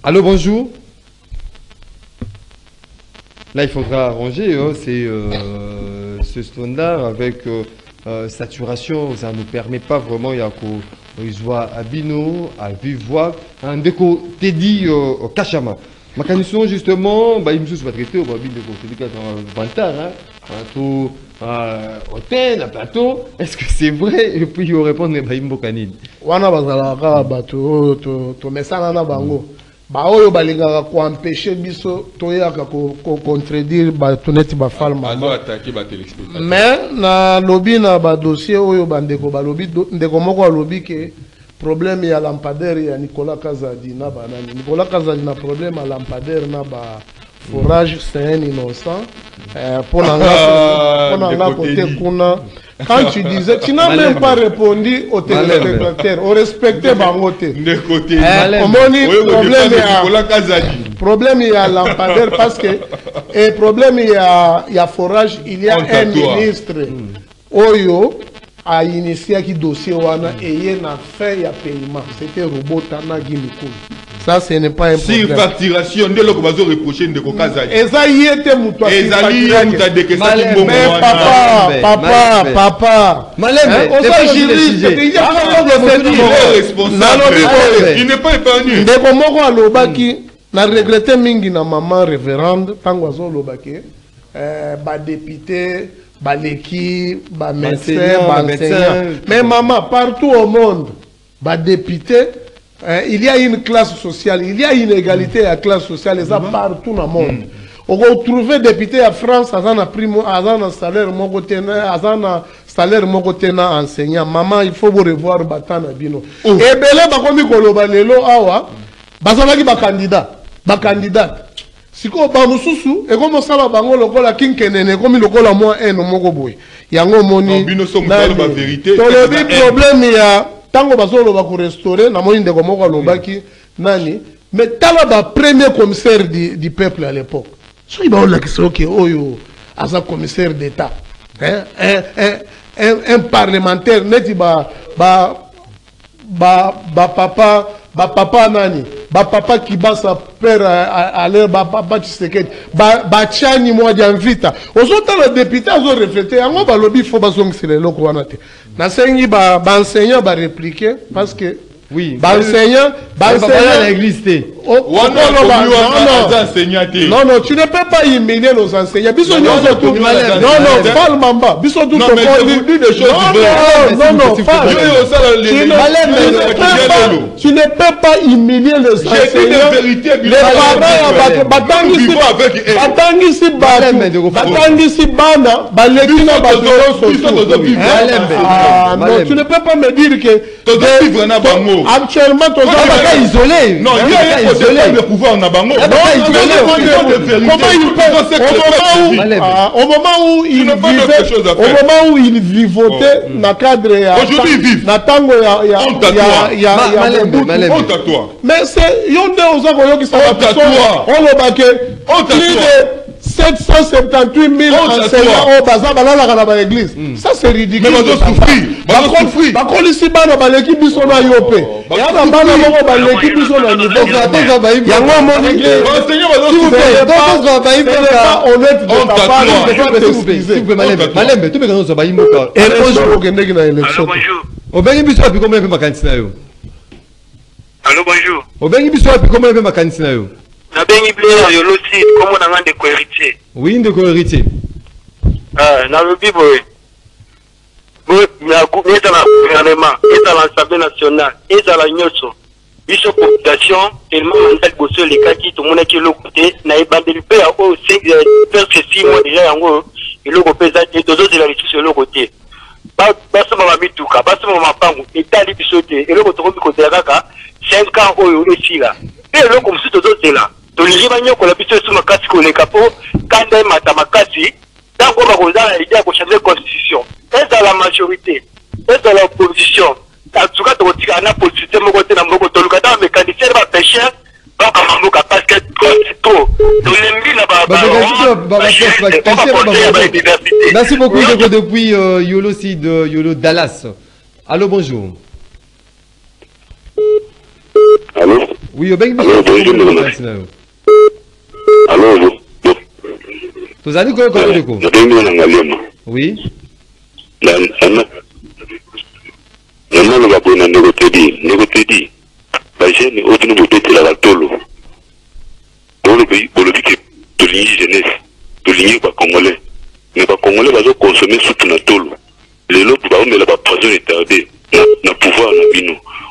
Allô, bonjour. Là, il faudra arranger hein, euh, ce standard avec euh, euh, saturation. Ça ne nous permet pas vraiment ya koizwa abino à vive voix. Ndeko Teddy euh, Kachama. makanisi justement bayi mosusu batraité oyo babi ndeko tedi kaka vantard bato hôtel na plateau est-ce que c'est vrai? Et puis orépondre bayi mboka nini wana bazalaka kaka bato oyo to- tomesana na bango baoyo balingaka koempêche biso toyaka ko- kocontredire bato neti bafalma azo attaqué batelespectateur mais nalobi na badossier oyo bandeko balobi ndeko moko alobi ke problème ya lampadaire ya nicolas kazadi na banani nicolas kazadi na problème ya lampadaire na ba forage c'est un innocent mpo na nga kote kuna quand tu disais tu n'as même pas répondu au téléspectateur. Orespecte bango te. Côté. Eh, omoni problème ya problème ya lampadaire parce que et problème ya ya forage il y a un ministre oyo ainitiaki dossier wana eye na fin ya paiement. C'était robota na gimikulu ça ce n'est pas un problème. surfacturation nde eloko bazo reproche ndeko kazadi eza ye te moto ezali ye mutu adekesaki Malembe. mbongo papa papa papa. Ndeko moko alobaki na regrete mingi na mama révérende ntango azolobaki eh, badepute baleki bamédecin Enseignant, baenseignant mais mama partout au monde badepute eh, il y a une classe sociale il y a une égalité ya classe sociale eza partout na monde. Okotrouve député ya france aza na primo aza na salaire aza na salaire enseignant. Mama il faut borevoir bata na bino. Ebele bakomi koloba lelo awa bazalaki bakandidat bakandidate sikoyo bamosusu ekomi osala bango lokola kinkenene ekomi lokola mwa ene moko boye. Yango omoni tolobi problème ya ntango bazoloba korestaure namoni ndeko moko alobaki nani mais tala bapremier commissaire du, du peuple à l'époque. Soki baolakisa oke oyo aza commissaire d'état un, un, un, un parlementaire neti ba, ba, ba, ba papa ba papa nani ba papa kibasa père ale ba papa tshisekedi ba batiani mwadi ya mvita ozotala député azoreflete yango balobi fo bazongisela eloko wana te nasengi ba- baenseignant baréplike parce que Oui. baenseignant Bala na baenseignant église te. o- wana okoloba- akomi wana non, non. tu ne peux pas humilier nos enseignants. Biso Non, nyonso non, Fall Mamba. Biso tout choses Non, non, Tu ne- peux pas- humilier les J'ai dit enseignants. des vérités, Les Bilal. parents ya bato batangisi bana baleki na bato nyonso tu. Ah, tu ne peux pas me dire que Bango. actuellement toza Baka isolé. non ye ye isolé. défendre le pouvoir na bango au moment où ah, au moment où il vivait au moment où il vivotait na cadre ya na tango ya ya ya mais c'est yo nde oza koyokisa toi. olobake. Plus de 778 000 oyo baza balalaka na baeglise. Ça c'est ridiculebakolisi bana baleki biso na yo mpe yaka bana moko baleki biso na niveauyango omonimalembe tobeka nyonso bayimboka okendeki na élection obengi biso wapi komona mpe makanisi na yo? Obengi biso wapi komona mpe makanisi na yo? Nabengi biloko yolo si kombo na nga ndeko héritier. Oui ndeko héritier. Ah, nalobi boye. Ezala gouvernement ezala assemblée nationale ezala nyonso. Biso population tellement manda liboso elekaki tomonaki eloko te na ebandeli mpe ya oyo eh, presque six mois déjà yango eloko mpe eza te tozozela lisusu eloko te. Ba- basomba bamituka basomba mapangu etali biso te eloko tokomi kozela kaka cinq ans oyo esila. Mpe eloko mosusu tozozela tolingi banyokola biso esu makasi koleka mpo kanda emata makasi ntango bakozala idée ya kochange constitution ezala majorité ezala opposition tokotikala na moko te na moko toluka ta bamécanicien na bapêcheur bakama mboka parce que trop c'est trop tolembi na Merci beaucoup depuis euh, Yolo Sid, euh, Yolo Dallas. Allô, bonjour. Allô Oui, ben Allô, bonjour, madame. Allô, tozali koyo koyo ndeko nabengi na ngaliema oui. Namaloba boye na ndeko tedi ndeko tedi bagene oyo bino bobetelaka tolo. Bolobi ke tolingi jeunesse tolingi bacongolais mais bacongolais bazokonsome supu na tolo. Lelo baomela bapoison retarde na pouvoir na bino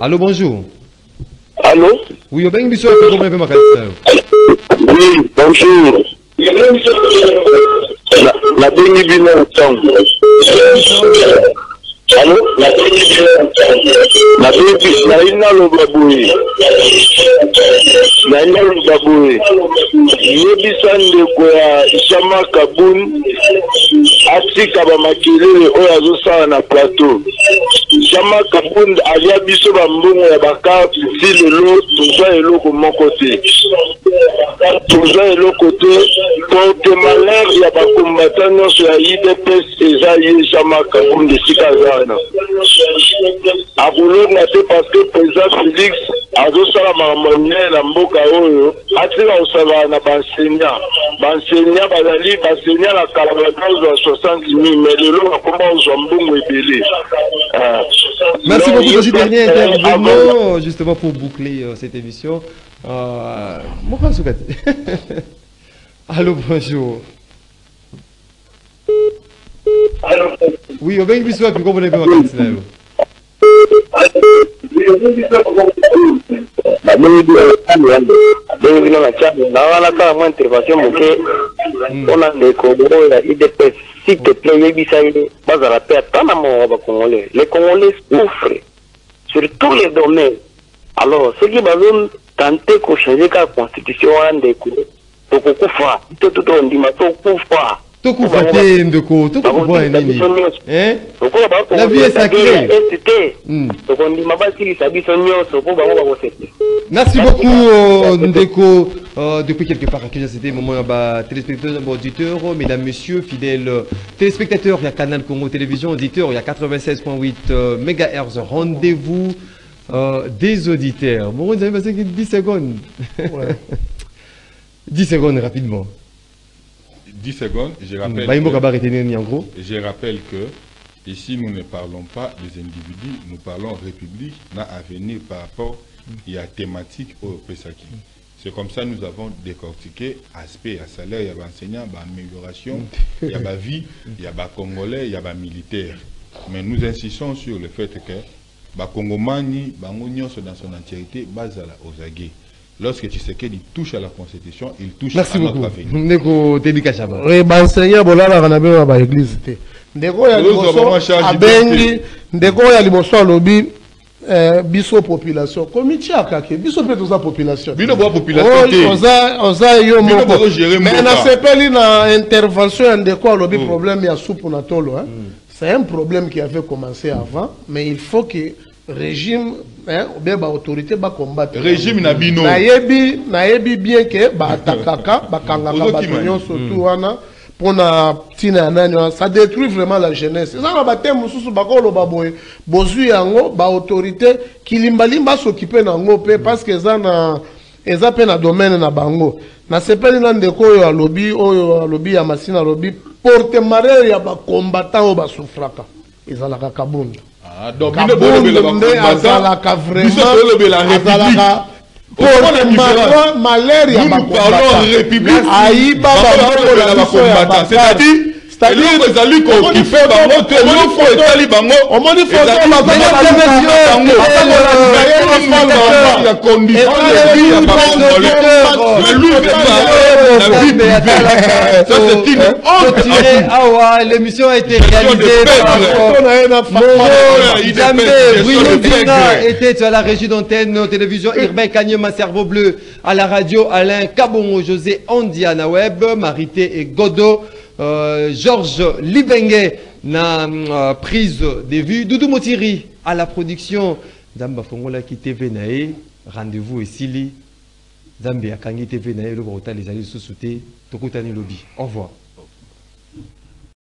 Allô, bonjour. Allô Oui, Bengibiso, il faut comprendre ma Oui, bonjour. bino ntango alo nabengi nayi naloba boye nayi naloba boye yebisa ndeko ya isama kabun atika bamakelele oyo azosala na plateau. Isama kabun alia biso bambongo ya bakarte ti lelo tozwa eloko moko te. Tozwa eloko te porte malheur ya bakombata nyonso ya idps eza ye isama kabun esika aza wana akolonga te parce que président félix azosala makambo minene na mboka oyo. Atika kosala na baenseignant baenseignant bazali baenseignant na kala bazozwa 60 mille. Mais lelo bakoma kozwa mbongo ebele Merci beaucoup ce dernier intervenant, justement pour boucler euh, cette émission. Euh. Allô, bonjour. Oui, au Bengi Biswa, puis comprenez pas ma carte là. ndenge bino na tiano nawana kaka mwa intervention moke mpona ndeko oyo ya idps s'il te plaît yebisa ye bazala mpe ata na mongo bacongolais les congolais souffrent sur tous les domaines alors soki bazotante kochange kaka constitution wana ndeko tokokufa to to tondima tokufa tokufa te ndeko nini? hein la vie est sacrée te tokondima basilisa biso nyonso mpo bango bakosepela Merci beaucoup, euh, Ndeko. Euh, depuis quelque part, que c'était moment, bah, téléspectateurs, bah, auditeurs, mesdames, messieurs, fidèles euh, téléspectateurs, il y a Canal Congo Télévision, auditeurs, il y a 96.8 euh, MHz. Rendez-vous des auditeurs. Bon, vous avez passé 10 secondes. Ouais. 10 secondes rapidement. 10 secondes, je rappelle, que, en gros. je rappelle que ici nous ne parlons pas des individus, nous parlons République, n'a à venir par rapport à la thématique au Pesaki. C'est comme ça que nous avons décortiqué aspect, a salaire, il y a enseignant, il y a amélioration, il y a vie, il y a Congolais, il y a militaire. Mais nous insistons sur le fait que Bakongomani, Bango Nyonso dans son entièreté, Bazala Ozagé. Lorsque Tshisekedi touche à la Constitution, il touche Merci à beaucoup. notre avenir. Ndeko te ndeko ya liboso abengi ndeko ya liboso alobi eh, biso population komitiaka ke biso mpe toza population Bino boa population Oyo te. oza oza yo Bino moko bozogere mais mboka. nasepeli na intervention ya ndeko alobi problème ya supu na tolo hein. c'est un problème qui avait commencé avant mais il faut que régime obe baautorité bacombattre Régime na bino. nayebi nayebi bien ke baatakaka bakangaka bato Ozokima. nyonso tu wana mpona ntina ya nani wana. Ça détruit vraiment la jeunesse. Eza na bateme mosusu bakoloba boye. Bozwi yango baautorité kilimbalimba asokipe na yango mpe parce que eza na eza mpe na domaine na bango. Nasepeli na ndeko oyo alobi oyo alobi ya masina alobi porte marere ya bacombatant oyo basufraka ezalaka kabunda kaburu nde azalaka vraiment azalaka malaria bakombata ayiba bamokola biso ya bakara C'est-à-dire, ezali kokipe bango te etali bango. ya condition de vie ya bacongolais. le- la vie privée. Ça, c'est une honte. Awa, l'émission a été réalisée dépêche, Bruno était à la régie d'antenne euh, télévision Kanyema Cerveau Bleu à la radio Alain Kabongo José Andiana Web Marité et Godo. euh, Georges Libenge na euh, prise des vues Doudou Motiri à la production Zamba Fongola qui TV nae rendez-vous esili Zambia Kangi TV nae le les alliés sous-souté Tokutani Lobby. Au revoir